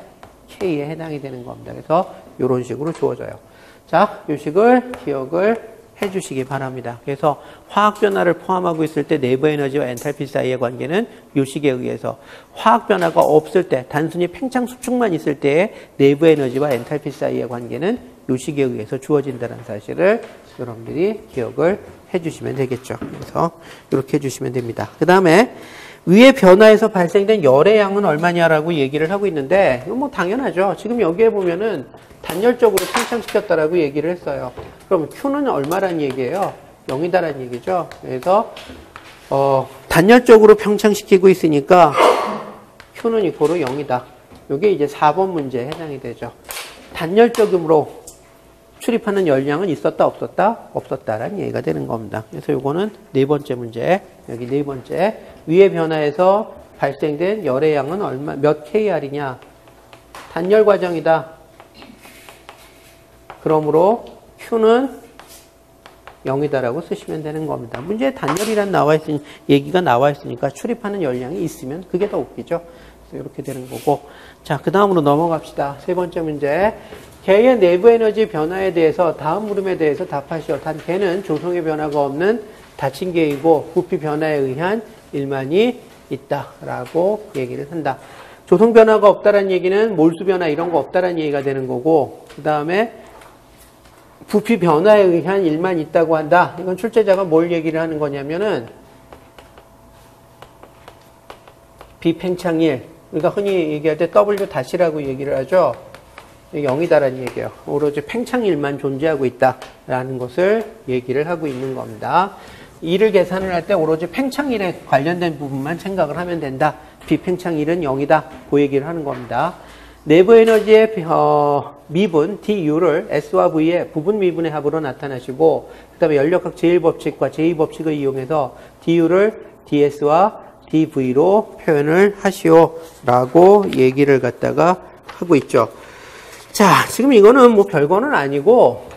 k에 해당이 되는 겁니다. 그래서 이런 식으로 주어져요. 자, 이 식을 기억을 해주시기 바랍니다. 그래서 화학 변화를 포함하고 있을 때 내부 에너지와 엔탈피 사이의 관계는 요식에 의해서 화학 변화가 없을 때 단순히 팽창 수축만 있을 때의 내부 에너지와 엔탈피 사이의 관계는 요식에 의해서 주어진다는 사실을 여러분들이 기억을 해주시면 되겠죠. 그래서 이렇게 해주시면 됩니다. 그 다음에 위의 변화에서 발생된 열의 양은 얼마냐라고 얘기를 하고 있는데 이건 뭐 당연하죠. 지금 여기에 보면은 단열적으로 팽창시켰다라고 얘기를 했어요. 그럼 Q는 얼마란 얘기예요? 0이다라는 얘기죠. 그래서 어, 단열적으로 평창시키고 있으니까 Q는 이코로 0이다. 이게 이제 4번 문제에 해당이 되죠. 단열적으로 출입하는 열량은 있었다 없었다 없었다라는 얘기가 되는 겁니다. 그래서 요거는 네 번째 문제 여기 네 번째 위의 변화에서 발생된 열의 양은 얼마 몇 KR이냐 단열 과정이다. 그러므로 Q는 0이다라고 쓰시면 되는 겁니다. 문제에 단열이란 나와 있으니 얘기가 나와 있으니까 출입하는 열량이 있으면 그게 더 웃기죠. 그래서 이렇게 되는 거고. 자, 그 다음으로 넘어갑시다. 세 번째 문제. 개의 내부 에너지 변화에 대해서 다음 물음에 대해서 답하시오. 단 개는 조성의 변화가 없는 닫힌 개이고 부피 변화에 의한 일만이 있다라고 얘기를 한다. 조성 변화가 없다라는 얘기는 몰수 변화 이런 거 없다라는 얘기가 되는 거고 그 다음에 부피 변화에 의한 일만 있다고 한다. 이건 출제자가 뭘 얘기를 하는 거냐면은 비팽창일 우리가 흔히 얘기할 때 W 다시라고 얘기를 하죠. 0이다라는 얘기예요. 오로지 팽창일만 존재하고 있다라는 것을 얘기를 하고 있는 겁니다. 이를 계산을 할 때 오로지 팽창일에 관련된 부분만 생각을 하면 된다. 비팽창일은 0이다. 그 얘기를 하는 겁니다. 내부 에너지의 어, 미분 DU를 S와 V의 부분 미분의 합으로 나타나시고 그 다음에 연력학 제1법칙과 제2법칙을 이용해서 DU를 DS와 DV로 표현을 하시오 라고 얘기를 갖다가 하고 있죠. 자, 지금 이거는 뭐 별거는 아니고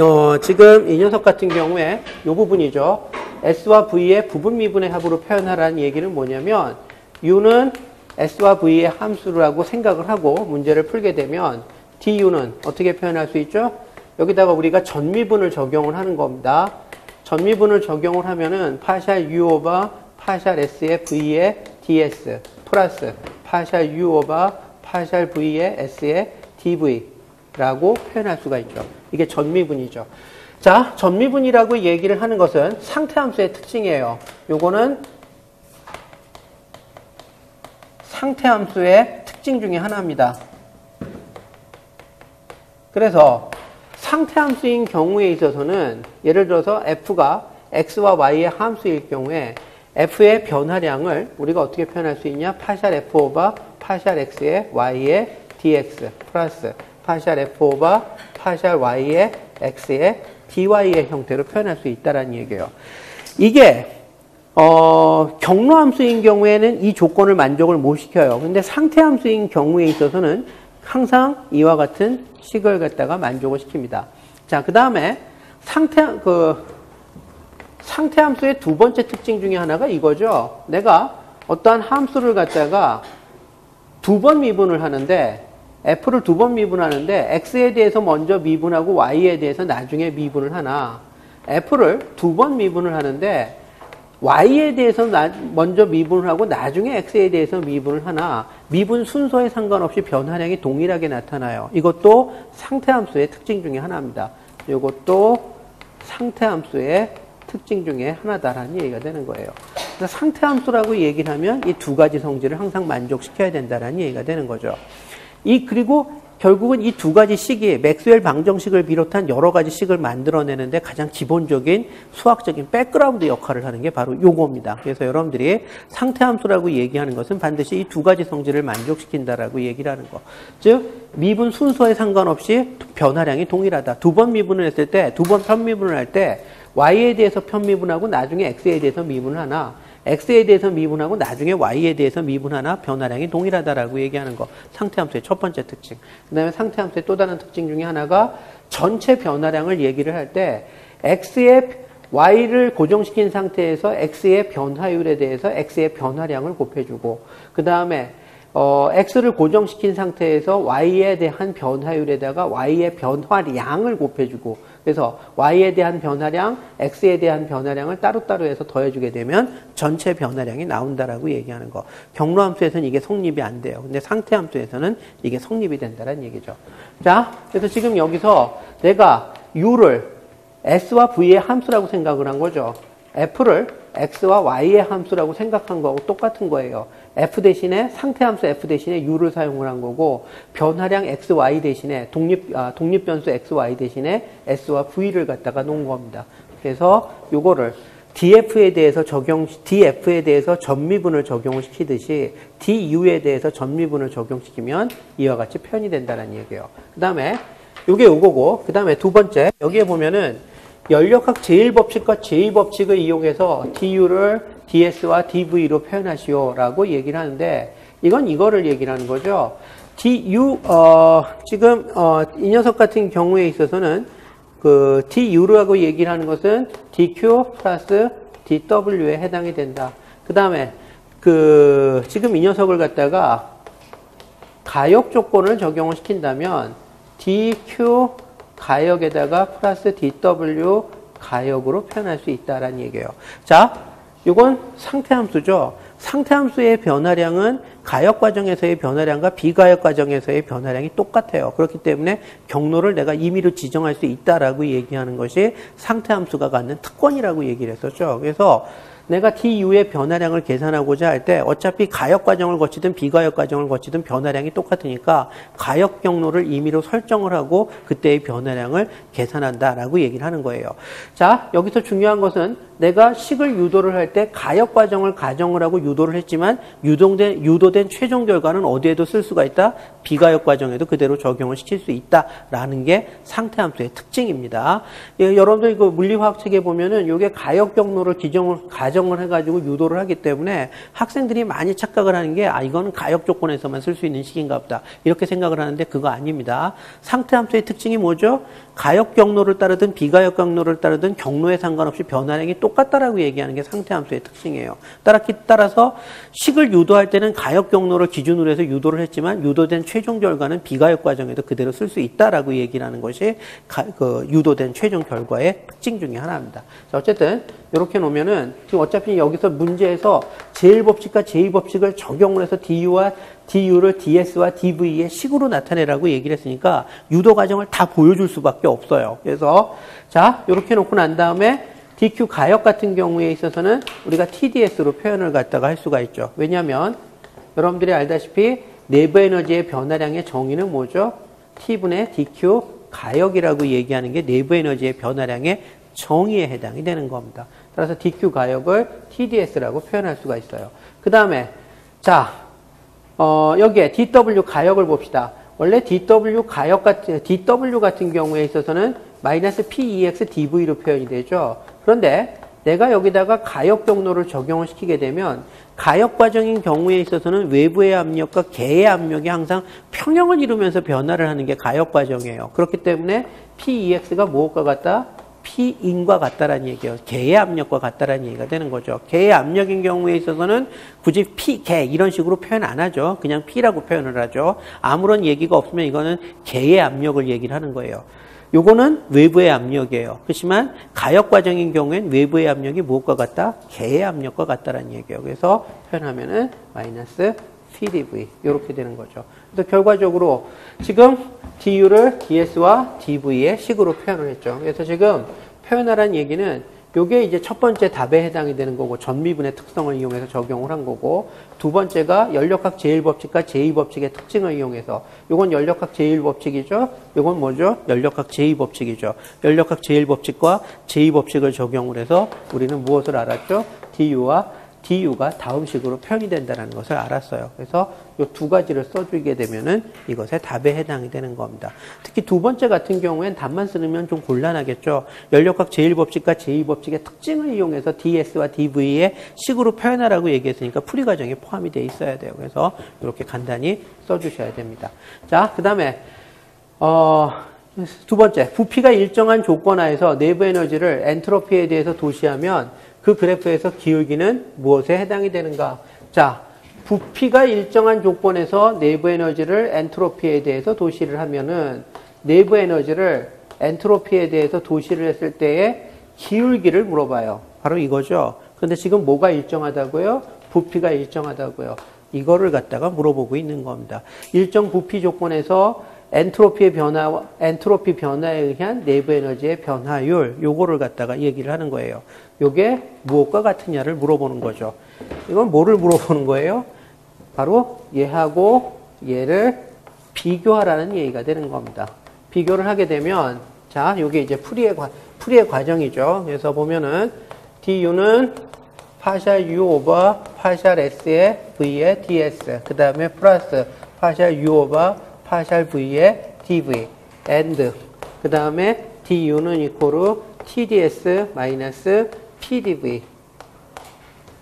어, 지금 이 녀석 같은 경우에 이 부분이죠. S와 V의 부분 미분의 합으로 표현하라는 얘기는 뭐냐면 U는 S와 V의 함수라고 생각을 하고 문제를 풀게 되면 DU는 어떻게 표현할 수 있죠? 여기다가 우리가 전미분을 적용을 하는 겁니다. 전미분을 적용을 하면은 파샬 U 오버 파샬 S의 V의 DS 플러스 파샬 U 오버 파샬 V의 S의 DV라고 표현할 수가 있죠. 이게 전미분이죠. 자, 전미분이라고 얘기를 하는 것은 상태함수의 특징이에요. 요거는 상태함수의 특징 중에 하나입니다. 그래서 상태함수인 경우에 있어서는 예를 들어서 f가 x와 y의 함수일 경우에 f의 변화량을 우리가 어떻게 표현할 수 있냐? 파샬 f 오버 파샬 x의 y의 dx 플러스 파샬 f 오버 파샬 y의 x의 dy의 형태로 표현할 수 있다는 얘기예요. 이게 어, 경로 함수인 경우에는 이 조건을 만족을 못 시켜요. 근데 상태 함수인 경우에 있어서는 항상 이와 같은 식을 갖다가 만족을 시킵니다. 자, 그 다음에 상태, 그, 상태 함수의 두 번째 특징 중에 하나가 이거죠. 내가 어떠한 함수를 갖다가 두 번 미분을 하는데, f를 두 번 미분하는데, x에 대해서 먼저 미분하고 y에 대해서 나중에 미분을 하나, f를 두 번 미분을 하는데, y에 대해서 먼저 미분을 하고 나중에 x에 대해서 미분을 하나 미분 순서에 상관없이 변화량이 동일하게 나타나요. 이것도 상태함수의 특징 중에 하나입니다. 이것도 상태함수의 특징 중에 하나다라는 얘기가 되는 거예요. 그래서 상태함수라고 얘기를 하면 이 두 가지 성질을 항상 만족시켜야 된다라는 얘기가 되는 거죠. 이 그리고 결국은 이 두 가지 식이 맥스웰 방정식을 비롯한 여러 가지 식을 만들어내는데 가장 기본적인 수학적인 백그라운드 역할을 하는 게 바로 요거입니다. 그래서 여러분들이 상태함수라고 얘기하는 것은 반드시 이 두 가지 성질을 만족시킨다라고 얘기를 하는 거. 즉 미분 순서에 상관없이 변화량이 동일하다. 두 번 미분을 했을 때, 두 번 편미분을 할 때 y에 대해서 편미분하고 나중에 x에 대해서 미분을 하나 x에 대해서 미분하고 나중에 y에 대해서 미분하나 변화량이 동일하다라고 얘기하는 거. 상태함수의 첫 번째 특징. 그 다음에 상태함수의 또 다른 특징 중에 하나가 전체 변화량을 얘기를 할 때 x의 y를 고정시킨 상태에서 x의 변화율에 대해서 x의 변화량을 곱해주고 그 다음에 어, x를 고정시킨 상태에서 y에 대한 변화율에다가 y의 변화량을 곱해주고 그래서 y에 대한 변화량, x에 대한 변화량을 따로따로 해서 더해주게 되면 전체 변화량이 나온다라고 얘기하는 거. 경로함수에서는 이게 성립이 안 돼요. 근데 상태함수에서는 이게 성립이 된다는 얘기죠. 자, 그래서 지금 여기서 내가 u를 s와 v의 함수라고 생각을 한 거죠. f를 x와 y의 함수라고 생각한 거하고 똑같은 거예요. F 대신에 상태함수 f 대신에 u를 사용을 한 거고 변화량 x, y 대신에 독립 아, 독립 변수 x, y 대신에 s와 v를 갖다가 놓은 겁니다. 그래서 요거를 df에 대해서 적용 df에 대해서 전미분을 적용을 시키듯이 du에 대해서 전미분을 적용시키면 이와 같이 표현이 된다는 얘기예요. 그다음에 요게 요거고 그다음에 두 번째 여기에 보면은 연력학 제1법칙과 제2법칙을 이용해서 du를 ds와 dv로 표현하시오라고 얘기를 하는데 이건 이거를 얘기를 하는 거죠. du 어, 지금 어, 이 녀석 같은 경우에 있어서는 그 du라고 얘기를 하는 것은 dq 플러스 dw에 해당이 된다. 그 다음에 그 지금 이 녀석을 갖다가 가역 조건을 적용을 시킨다면 dq 가역에다가 플러스 dw 가역으로 표현할 수 있다라는 얘기예요. 자, 이건 상태함수죠. 상태함수의 변화량은 가역 과정에서의 변화량과 비가역 과정에서의 변화량이 똑같아요. 그렇기 때문에 경로를 내가 임의로 지정할 수 있다라고 얘기하는 것이 상태함수가 갖는 특권이라고 얘기를 했었죠. 그래서 내가 TU의 변화량을 계산하고자 할 때 어차피 가역 과정을 거치든 비가역 과정을 거치든 변화량이 똑같으니까 가역 경로를 임의로 설정을 하고 그때의 변화량을 계산한다라고 얘기를 하는 거예요. 자, 여기서 중요한 것은 내가 식을 유도를 할 때 가역 과정을 가정을 하고 유도를 했지만 유동된, 유도된 최종 결과는 어디에도 쓸 수가 있다? 비가역 과정에도 그대로 적용을 시킬 수 있다라는 게 상태 함수의 특징입니다. 예, 여러분들 이거 물리화학 책에 보면은 이게 가역 경로를 기정을 가정을 해가지고 유도를 하기 때문에 학생들이 많이 착각을 하는 게 아 이거는 가역 조건에서만 쓸 수 있는 식인가 보다 이렇게 생각을 하는데 그거 아닙니다. 상태 함수의 특징이 뭐죠? 가역 경로를 따르든 비가역 경로를 따르든 경로에 상관없이 변화량이 똑같다라고 얘기하는 게 상태함수의 특징이에요. 따라 서 식을 유도할 때는 가역 경로를 기준으로 해서 유도를 했지만 유도된 최종 결과는 비가역 과정에도 그대로 쓸 수 있다라고 얘기를 하는 것이 가, 그 유도된 최종 결과의 특징 중의 하나입니다. 자, 어쨌든 이렇게 놓으면은 지금 어차피 여기서 문제에서 제1법칙과 제2법칙을 적용을 해서 DU와 DU를 DS와 DV의 식으로 나타내라고 얘기를 했으니까 유도 과정을 다 보여줄 수밖에 없어요. 그래서 자 이렇게 놓고 난 다음에 DQ 가역 같은 경우에 있어서는 우리가 TDS로 표현을 갖다가 할 수가 있죠. 왜냐하면 여러분들이 알다시피 내부 에너지의 변화량의 정의는 뭐죠? T분의 DQ 가역이라고 얘기하는 게 내부 에너지의 변화량의 정의에 해당이 되는 겁니다. 따라서 DQ 가역을 TDS라고 표현할 수가 있어요. 그 다음에 자 어, 여기에 DW 가역을 봅시다. 원래 DW 가역 같은 DW 같은 경우에 있어서는 마이너스 PEX DV로 표현이 되죠. 그런데 내가 여기다가 가역 경로를 적용을 시키게 되면 가역 과정인 경우에 있어서는 외부의 압력과 개의 압력이 항상 평형을 이루면서 변화를 하는 게 가역 과정이에요. 그렇기 때문에 PEX가 무엇과 같다? P인과 같다라는 얘기예요. 개의 압력과 같다라는 얘기가 되는 거죠. 개의 압력인 경우에 있어서는 굳이 P, 개 이런 식으로 표현 안 하죠. 그냥 P라고 표현을 하죠. 아무런 얘기가 없으면 이거는 개의 압력을 얘기를 하는 거예요. 요거는 외부의 압력이에요. 그렇지만 가역 과정인 경우엔 외부의 압력이 무엇과 같다? 개의 압력과 같다라는 얘기예요. 그래서 표현하면은 마이너스 PDV 이렇게 되는 거죠. 그래서 결과적으로 지금 du를 ds와 dv의 식으로 표현을 했죠. 그래서 지금 표현하라는 얘기는 요게 이제 첫 번째 답에 해당이 되는 거고 전미분의 특성을 이용해서 적용을 한 거고 두 번째가 연력학 제1법칙과 제2법칙의 특징을 이용해서 요건 연력학 제1법칙이죠. 요건 뭐죠? 연력학 제2법칙이죠. 연력학 제1법칙과 제2법칙을 적용을 해서 우리는 무엇을 알았죠? du와 DU가 다음 식으로 표현이 된다는 것을 알았어요. 그래서 이 두 가지를 써주게 되면은 이것에 답에 해당이 되는 겁니다. 특히 두 번째 같은 경우엔 답만 쓰면 좀 곤란하겠죠. 연력학 제1법칙과 제2법칙의 특징을 이용해서 DS와 DV의 식으로 표현하라고 얘기했으니까 풀이 과정에 포함이 돼 있어야 돼요. 그래서 이렇게 간단히 써주셔야 됩니다. 자, 그 다음에 어, 두 번째, 부피가 일정한 조건 하에서 내부 에너지를 엔트로피에 대해서 도시하면 그 그래프에서 기울기는 무엇에 해당이 되는가? 자, 부피가 일정한 조건에서 내부 에너지를 엔트로피에 대해서 도시를 하면은 내부 에너지를 엔트로피에 대해서 도시를 했을 때의 기울기를 물어봐요. 바로 이거죠. 근데 지금 뭐가 일정하다고요? 부피가 일정하다고요. 이거를 갖다가 물어보고 있는 겁니다. 일정 부피 조건에서 엔트로피의 변화, 엔트로피 변화에 의한 내부 에너지의 변화율, 요거를 갖다가 얘기를 하는 거예요. 요게 무엇과 같으냐를 물어보는 거죠. 이건 뭐를 물어보는 거예요? 바로 얘하고 얘를 비교하라는 얘기가 되는 겁니다. 비교를 하게 되면, 자, 요게 이제 풀이의, 과, 풀이의 과정이죠. 그래서 보면은, du는 partial u over partial s의 v의 ds, 그 다음에 플러스 partial u over partial V의 dV and 그 다음에 du는 equal TDS 마이너스 PDV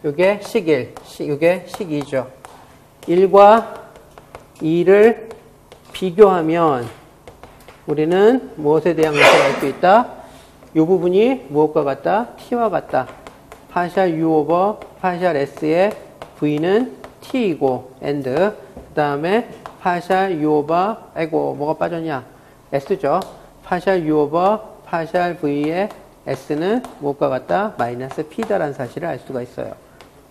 요게 식 1 요게 식 2죠 1과 2를 비교하면 우리는 무엇에 대한 것을 알 수 있다? 이 부분이 무엇과 같다? t와 같다. partial u over partial s의 v는 t이고 and 그 다음에 partial u over 아이고 뭐가 빠졌냐? s죠. 파셜 u 오버 파셜 v의 s는 무엇과 같다? 마이너스 p다라는 사실을 알 수가 있어요.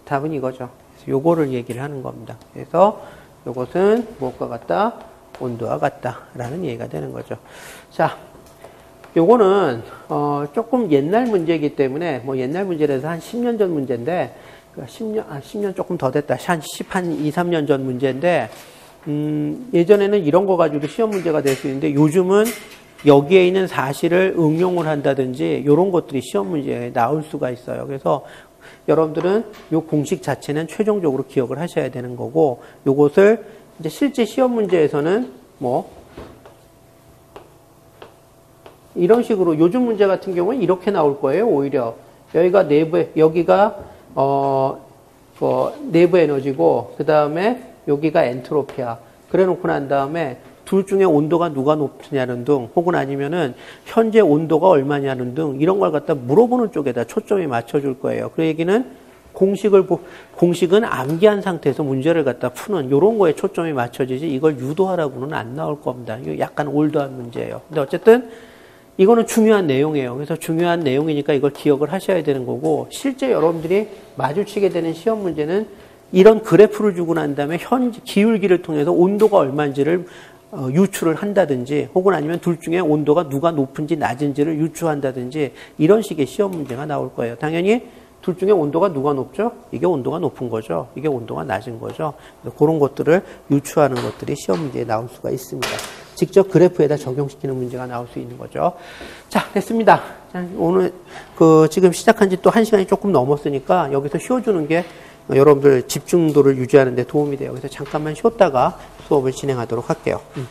답은 이거죠. 요거를 얘기를 하는 겁니다. 그래서 요것은 무엇과 같다? 온도와 같다라는 얘기가 되는 거죠. 자, 요거는 어, 조금 옛날 문제이기 때문에 뭐 옛날 문제라서 한 10년 전 문제인데 10년 아 10년 조금 더 됐다. 한 10, 한 2, 3년 전 문제인데 음, 예전에는 이런 거 가지고 시험 문제가 될 수 있는데 요즘은 여기에 있는 사실을 응용을 한다든지 이런 것들이 시험 문제에 나올 수가 있어요. 그래서 여러분들은 이 공식 자체는 최종적으로 기억을 하셔야 되는 거고 요것을 이제 실제 시험 문제에서는 뭐 이런 식으로 요즘 문제 같은 경우는 이렇게 나올 거예요. 오히려 여기가 내부 여기가 어, 뭐 내부 에너지고 그 다음에 여기가 엔트로피야. 그래놓고 난 다음에 둘 중에 온도가 누가 높으냐는 등 혹은 아니면은 현재 온도가 얼마냐는 등 이런 걸 갖다 물어보는 쪽에다 초점이 맞춰줄 거예요. 그 얘기는 공식을 보- 공식은 암기한 상태에서 문제를 갖다 푸는 이런 거에 초점이 맞춰지지 이걸 유도하라고는 안 나올 겁니다. 이거 약간 올드한 문제예요. 근데 어쨌든 이거는 중요한 내용이에요. 그래서 중요한 내용이니까 이걸 기억을 하셔야 되는 거고 실제 여러분들이 마주치게 되는 시험 문제는 이런 그래프를 주고 난 다음에 현 기울기를 통해서 온도가 얼마인지를 어, 유추를 한다든지 혹은 아니면 둘 중에 온도가 누가 높은지 낮은지를 유추한다든지 이런 식의 시험 문제가 나올 거예요. 당연히 둘 중에 온도가 누가 높죠? 이게 온도가 높은 거죠. 이게 온도가 낮은 거죠. 그런 것들을 유추하는 것들이 시험 문제에 나올 수가 있습니다. 직접 그래프에다 적용시키는 문제가 나올 수 있는 거죠. 자, 됐습니다. 자, 오늘 그 지금 시작한 지 또 한 시간이 조금 넘었으니까 여기서 쉬어주는 게 여러분들 집중도를 유지하는 데 도움이 돼요. 그래서 잠깐만 쉬었다가 수업을 진행하도록 할게요. 음.